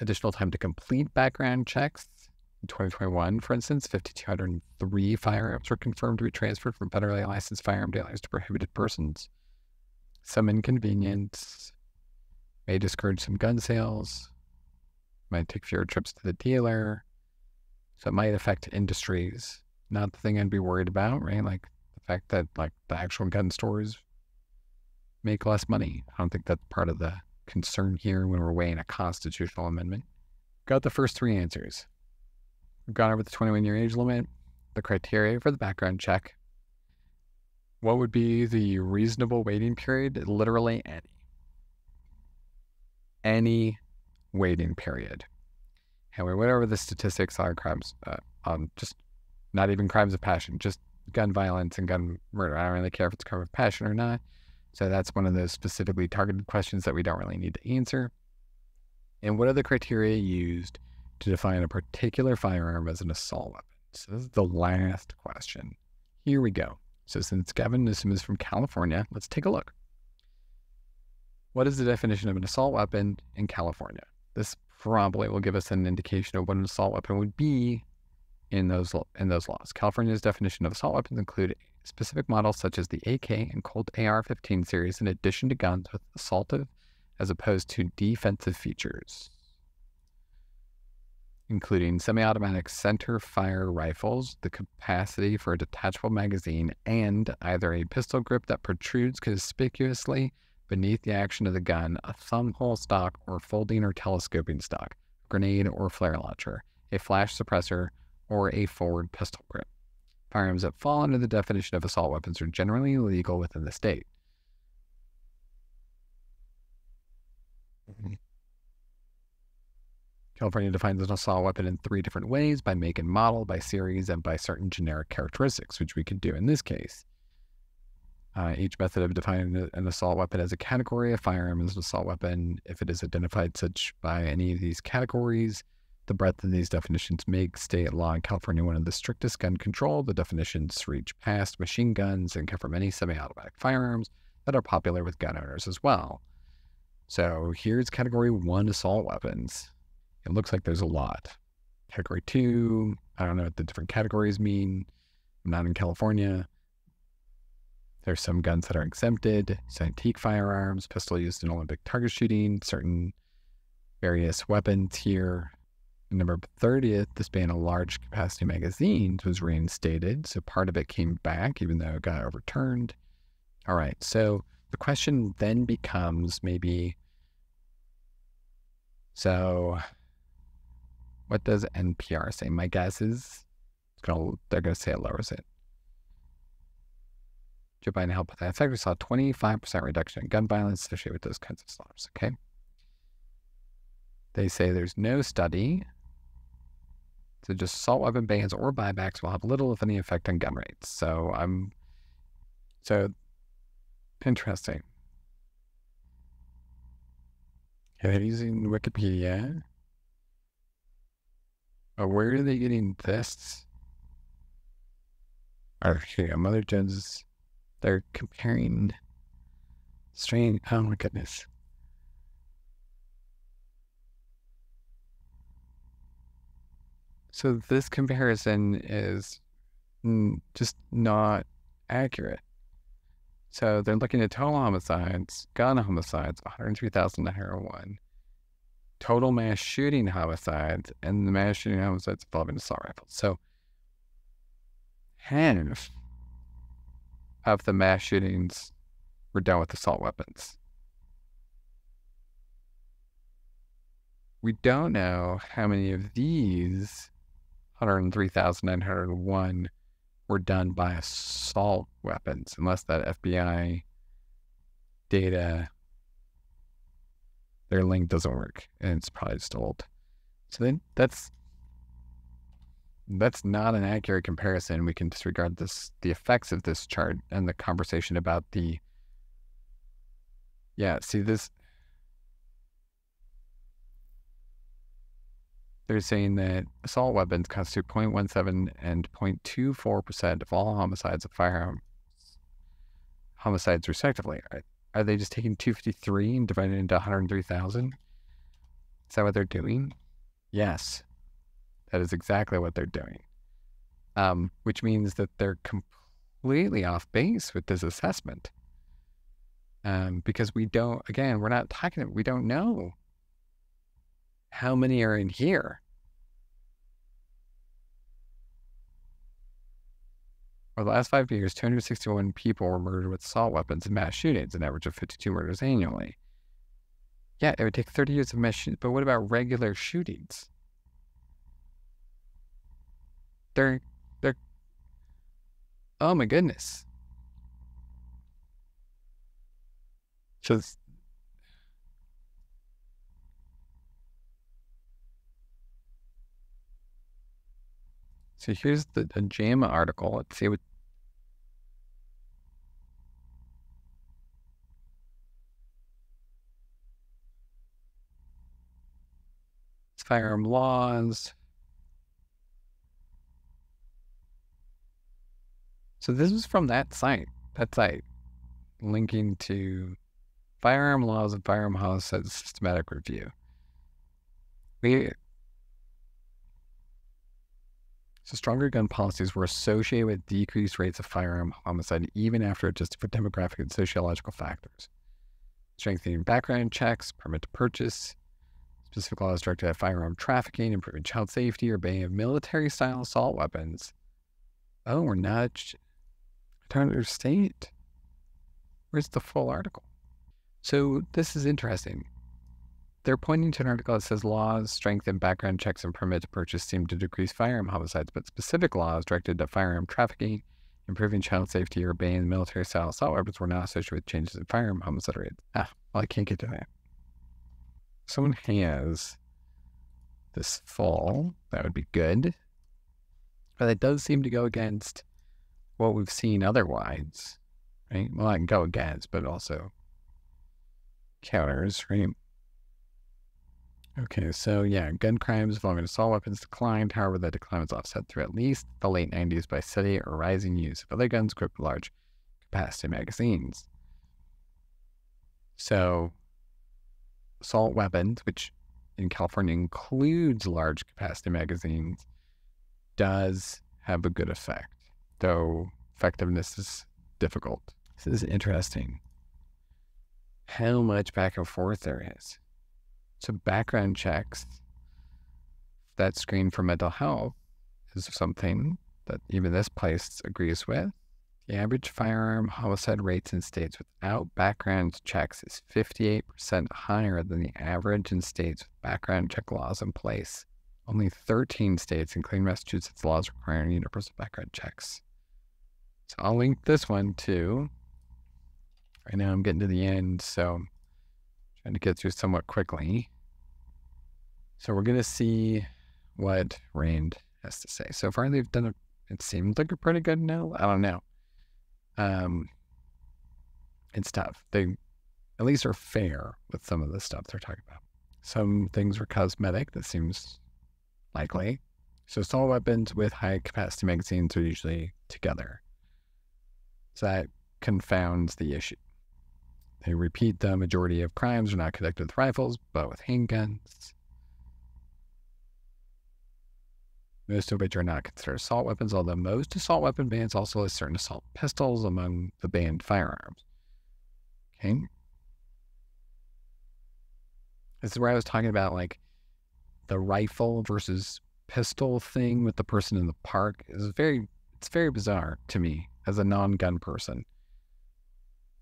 Additional time to complete background checks. In 2021, for instance, 5,203 firearms were confirmed to be transferred from federally licensed firearm dealers to prohibited persons. Some inconvenience may discourage some gun sales, might take fewer trips to the dealer. So it might affect industries. Not the thing I'd be worried about, right? Like the fact that like the actual gun stores make less money. I don't think that's part of the concern here when we're weighing a constitutional amendment. Got the first three answers. We've gone over the 21 year age limit, the criteria for the background check. What would be the reasonable waiting period? Literally any. Any waiting period. And we went over the statistics on crimes, uh, on just not even crimes of passion, just gun violence and gun murder. I don't really care if it's a crime of passion or not. So that's one of those specifically targeted questions that we don't really need to answer. And what are the criteria used to define a particular firearm as an assault weapon? So this is the last question. Here we go. So since Gavin Newsom is from California, let's take a look. What is the definition of an assault weapon in California? This probably will give us an indication of what an assault weapon would be in those in those laws. California's definition of assault weapons include specific models such as the AK and Colt AR-15 series, in addition to guns with assaultive as opposed to defensive features, including semi-automatic center fire rifles, the capacity for a detachable magazine, and either a pistol grip that protrudes conspicuously beneath the action of the gun, a thumb hole stock or folding or telescoping stock, grenade or flare launcher, a flash suppressor, or a forward pistol grip. Firearms that fall under the definition of assault weapons are generally illegal within the state. Mm-hmm. California defines an assault weapon in three different ways by make and model, by series, and by certain generic characteristics, which we could do in this case. Uh, each method of defining an assault weapon as a category, a firearm is an assault weapon if it is identified such by any of these categories. The breadth of these definitions make state law in California one of the strictest gun control. The definitions reach past machine guns and cover many semi automatic firearms that are popular with gun owners as well. So here's category one assault weapons. It looks like there's a lot. Category two, I don't know what the different categories mean. I'm not in California. There's some guns that are exempted, antique firearms, pistol used in Olympic target shooting, certain various weapons here. Number 30th, this ban on large capacity magazines was reinstated. So part of it came back, even though it got overturned. All right. So the question then becomes maybe so what does NPR say? My guess is it's gonna they're gonna say it lowers it. Joe Biden helped with that. In fact, we saw a 25% reduction in gun violence associated with those kinds of slaughters. Okay. They say there's no study. So just assault weapon bans or buybacks will have little, if any, effect on gun rates. So I'm so interesting. Okay, they're using Wikipedia. Oh, where are they getting this? Okay, Mother Jones they're comparing strain. Oh my goodness. So this comparison is just not accurate. So they're looking at total homicides, gun homicides, one hundred three thousand 103,901, total mass shooting homicides, and the mass shooting homicides involving assault rifles. So half of the mass shootings were done with assault weapons. We don't know how many of these 103,901 were done by assault weapons, unless that FBI data, their link doesn't work and it's probably just old. So then that's that's not an accurate comparison. We can disregard this the effects of this chart and the conversation about the yeah, see this they're saying that assault weapons constitute 0.17 and 0.24% of all homicides of firearm homicides respectively. Are, are they just taking 253 and dividing it into 103,000? Is that what they're doing? Yes. That is exactly what they're doing. Um, which means that they're completely off base with this assessment. Um, because we don't, again, we're not talking, we don't know how many are in here. Over the last five years, 261 people were murdered with assault weapons and mass shootings, an average of 52 murders annually. Yeah, it would take 30 years of mass shootings, but what about regular shootings? They're they're oh my goodness. So So here's the, the JAMA article. Let's see what firearm laws. So this is from that site. That site linking to firearm laws and firearm homicide systematic review. We so stronger gun policies were associated with decreased rates of firearm homicide even after adjusted for demographic and sociological factors. Strengthening background checks, permit to purchase, specific laws directed at firearm trafficking, improving child safety, or banning of military-style assault weapons. Oh, we're not don't understand. Where's the full article? So this is interesting. They're pointing to an article that says laws strengthen background checks and permit to purchase seem to decrease firearm homicides, but specific laws directed to firearm trafficking, improving child safety, or banning military style assault weapons were not associated with changes in firearm homicide rates. Ah, well, I can't get to that. Someone has this fall, that would be good. But it does seem to go against what we've seen otherwise, right? Well, I can go against, but also counters, right? Okay, so yeah, gun crimes involving assault weapons declined. However, the decline was offset through at least the late 90s by steady or rising use of other guns equipped with large capacity magazines. So, assault weapons, which in California includes large capacity magazines, does have a good effect though effectiveness is difficult. This is interesting. How much back and forth there is. So, background checks, that screen for mental health is something that even this place agrees with. The average firearm homicide rates in states without background checks is 58% higher than the average in states with background check laws in place. Only 13 states, including Massachusetts, laws requiring universal background checks. So I'll link this one too. Right now I'm getting to the end, so I'm trying to get through somewhat quickly. So we're going to see what RAND has to say. So far, they've done a, it seems like a pretty good no. I don't know. Um, it's tough. They at least are fair with some of the stuff they're talking about. Some things are cosmetic. That seems likely. So assault weapons with high capacity magazines are usually together. That confounds the issue. They repeat the majority of crimes are not conducted with rifles, but with handguns. most of which are not considered assault weapons, although most assault weapon bans also list certain assault pistols among the banned firearms. Okay. This is where I was talking about like the rifle versus pistol thing with the person in the park is very it's very bizarre to me as a non-gun person.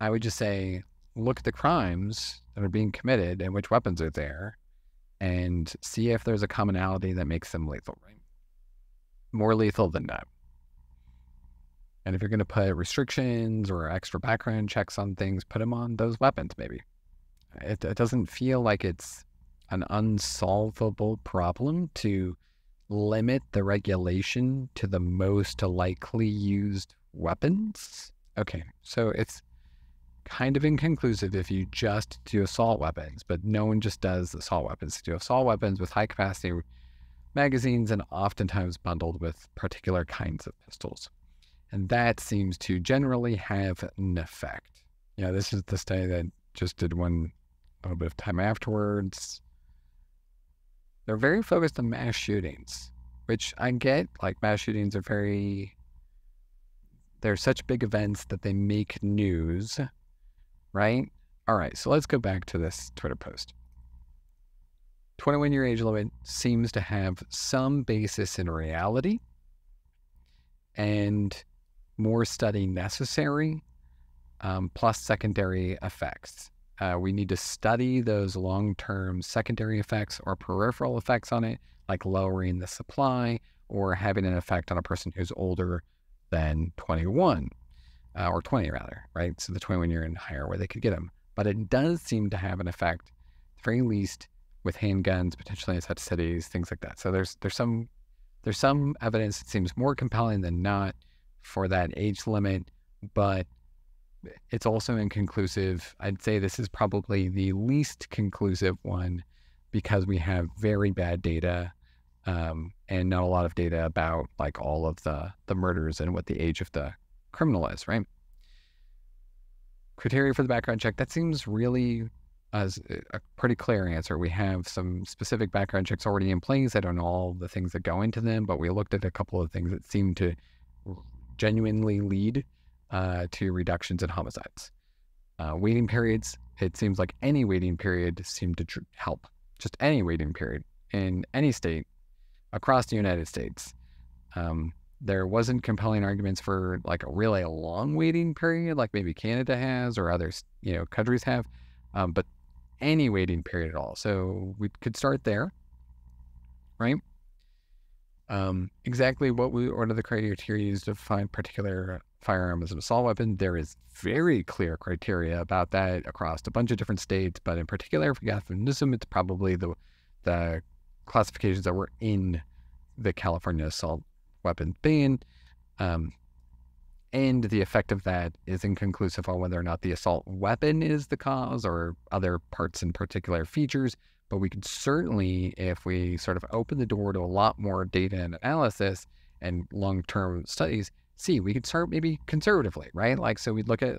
I would just say look at the crimes that are being committed and which weapons are there and see if there's a commonality that makes them lethal, right? more lethal than not. And if you're going to put restrictions or extra background checks on things, put them on those weapons, maybe. It, it doesn't feel like it's an unsolvable problem to limit the regulation to the most likely used weapons. Okay, so it's kind of inconclusive if you just do assault weapons, but no one just does assault weapons. Do assault weapons with high capacity magazines and oftentimes bundled with particular kinds of pistols. And that seems to generally have an effect. Yeah, this is the study that just did one a little bit of time afterwards. They're very focused on mass shootings, which I get. Like, mass shootings are very, they're such big events that they make news, right? All right, so let's go back to this Twitter post. 21 year age limit seems to have some basis in reality and more study necessary, um, plus secondary effects. Uh, we need to study those long term secondary effects or peripheral effects on it, like lowering the supply or having an effect on a person who's older than 21 uh, or 20, rather, right? So the 21 year and higher, where they could get them. But it does seem to have an effect, at the very least, with handguns, potentially in such cities, things like that. So there's there's some there's some evidence that seems more compelling than not for that age limit, but it's also inconclusive. I'd say this is probably the least conclusive one because we have very bad data um, and not a lot of data about like all of the the murders and what the age of the criminal is, right? Criteria for the background check that seems really as a pretty clear answer. We have some specific background checks already in place. I don't know all the things that go into them, but we looked at a couple of things that seem to genuinely lead uh, to reductions in homicides. Uh, waiting periods, it seems like any waiting period seemed to tr- help. Just any waiting period in any state across the United States. Um, there wasn't compelling arguments for like a really long waiting period, like maybe Canada has or other you know countries have. Um, but any waiting period at all. So we could start there, right? Um, exactly what we what are the criteria used to find particular firearm as an assault weapon? There is very clear criteria about that across a bunch of different states, but in particular for Gothicism, it's probably the the classifications that were in the California assault weapon ban. Um, and the effect of that is inconclusive on whether or not the assault weapon is the cause or other parts and particular features. But we could certainly, if we sort of open the door to a lot more data and analysis and long term studies, see, we could start maybe conservatively, right? Like, so we'd look at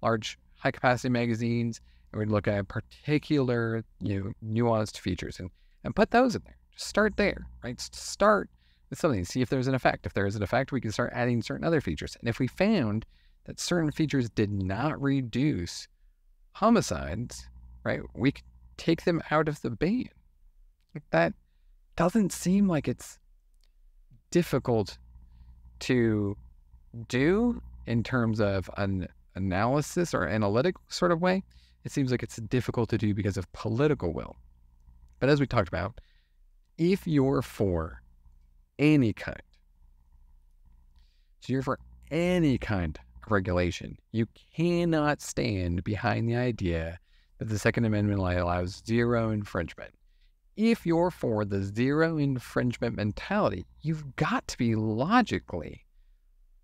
large high capacity magazines and we'd look at particular, you know, nuanced features and, and put those in there. Just start there, right? Start with something, see if there's an effect. If there is an effect, we can start adding certain other features. And if we found that certain features did not reduce homicides, right? We could take them out of the ban. That doesn't seem like it's difficult to do in terms of an analysis or analytic sort of way. It seems like it's difficult to do because of political will. But as we talked about, if you're for any kind, so you're for any kind of regulation, you cannot stand behind the idea that the Second Amendment allows zero infringement. If you're for the zero infringement mentality, you've got to be logically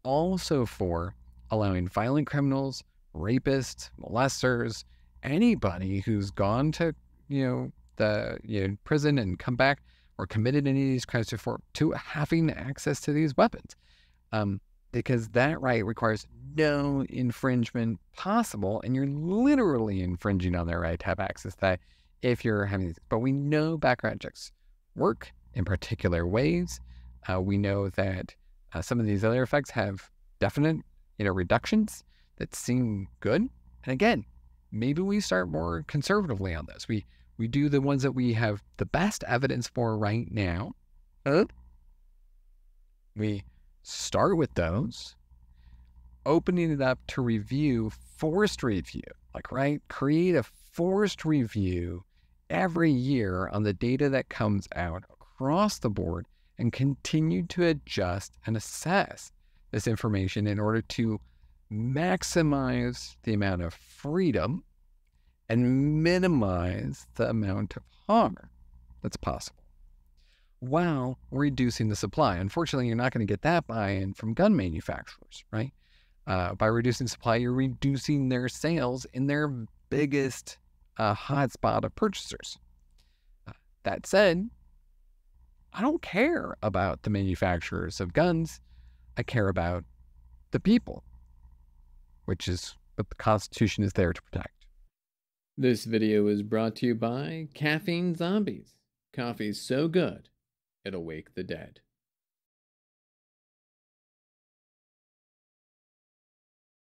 also for allowing violent criminals, rapists, molesters, anybody who's gone to, you know, the you know, prison and come back or committed any of these crimes before to having access to these weapons. Um, because that right requires no infringement possible, and you're literally infringing on their right to have access to that if you're having these. But we know background checks work in particular ways. Uh, we know that uh, some of these other effects have definite, you know, reductions that seem good. And again, maybe we start more conservatively on this. We we do the ones that we have the best evidence for right now. Huh? We start with those, opening it up to review forced review. Like, right? Create a forced review every year on the data that comes out across the board and continue to adjust and assess this information in order to maximize the amount of freedom and minimize the amount of harm that's possible while reducing the supply. Unfortunately, you're not going to get that buy in from gun manufacturers, right? Uh, by reducing supply, you're reducing their sales in their biggest uh, hotspot of purchasers. Uh, that said, I don't care about the manufacturers of guns. I care about the people, which is what the Constitution is there to protect. This video is brought to you by Caffeine Zombies. Coffee's so good, it'll wake the dead.